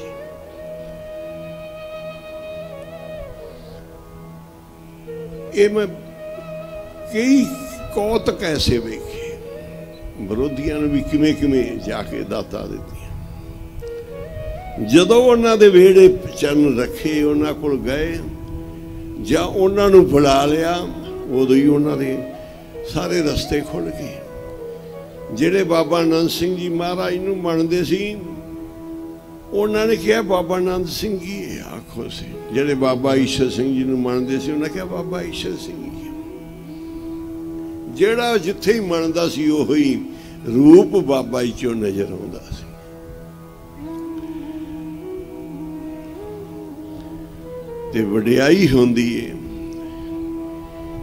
ਇਹ ਮੈਂ ਕਈ ਕੌਤਕ ਐਸੇ ਵੇਖੇ, ਵਿਰੋਧੀਆਂ ਨੂੰ ਵੀ ਕਿਵੇਂ ਕਿਵੇਂ ਜਾ ਕੇ ਦਾਤਾ ਦਿੱਤੀਆਂ। ਜਦੋਂ ਉਹਨਾਂ ਦੇ ਵਿਹੜੇ ਚਰਨ ਰੱਖੇ, ਉਹਨਾਂ ਕੋਲ ਗਏ, ਜਾਂ ਉਹਨਾਂ ਨੂੰ ਬੁਲਾ ਲਿਆ, ਉਦੋਂ ਹੀ ਉਹਨਾਂ ਦੇ ਸਾਰੇ ਰਸਤੇ ਖੁੱਲ ਗਏ। ਜਿਹੜੇ ਬਾਬਾ ਆਨੰਦ ਸਿੰਘ ਜੀ ਮਹਾਰਾਜ ਨੂੰ ਮੰਨਦੇ ਸੀ ਉਹਨਾਂ ਨੇ ਕਿਹਾ, ਬਾਬਾ ਆਨੰਦ ਸਿੰਘ ਜੀ ਆਖੋ ਸੀ। ਜਿਹੜੇ ਬਾਬਾ ਈਸ਼ਰ ਸਿੰਘ ਜੀ ਨੂੰ ਮੰਨਦੇ ਸੀ, ਉਹਨਾਂ ਕਿਹਾ, ਬਾਬਾ ਈਸ਼ਰ ਸਿੰਘ ਜੀ। ਜਿਹੜਾ ਜਿੱਥੇ ਹੀ ਮੰਨਦਾ ਸੀ, ਉਹ ਹੀ ਰੂਪ ਬਾਬਾ ਜੀ ਚੋਂ ਨਜ਼ਰ ਆਉਂਦਾ ਸੀ। ਤੇ ਵਡਿਆਈ ਹੁੰਦੀ ਏ।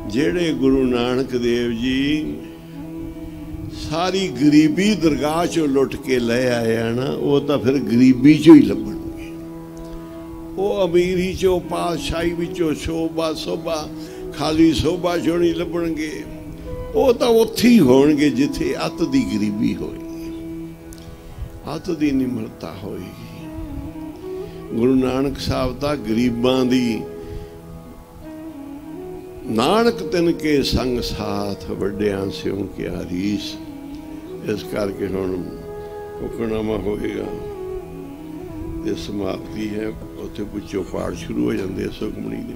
ਜਿਹੜੇ ਗੁਰੂ ਨਾਨਕ ਦੇਵ ਜੀ ਸਾਰੀ ਗਰੀਬੀ ਦਰਗਾਹ ਚੋਂ ਲੁੱਟ ਕੇ ਲੈ ਆਏ ਆ ਨਾ, ਉਹ ਤਾਂ ਫਿਰ ਗਰੀਬੀ ਚੋਂ ਹੀ ਲੱਭਣਗੇ। ਉਹ ਅਮੀਰੀ ਚੋਂ ਪਾਸ਼ਾਹੀ ਵਿੱਚੋਂ ਸ਼ੋਭਾ, ਸੋਭਾ, ਖਾਲੀ ਸੋਭਾ ਚੋਂ ਨਹੀਂ ਲੱਭਣਗੇ। ਉਹ ਤਾਂ ਉੱਥੇ ਹੀ ਹੋਣਗੇ ਜਿੱਥੇ ਅੱਤ ਦੀ ਗਰੀਬੀ ਹੋਏਗੀ। ਅੱਤ ਦੀ ਨਿਮਰਤਾ ਹੋਏਗੀ। ਗੁਰੂ ਨਾਨਕ ਸਾਹਿਬ ਦਾ ਗਰੀਬਾਂ ਦੀ ਨਾਨਕ ਤਿਨ ਕੇ ਸੰਗ ਸਾਥ, ਵੱਡਿਆਂ ਸਿਉ ਕੇ ਹਰੀਸ ਇਸ ਕਰਕੇ ਹੁਣ ਹੁਕਮਨਾਮਾ ਹੋਏਗਾ। ਤੇ ਸਮਾਪਤੀ ਹੈ। ਉੱਥੇ ਪੁੱਛੋ, ਪਾਠ ਸ਼ੁਰੂ ਹੋ ਜਾਂਦੇ ਸੁਖਮਣੀ ਦੇ।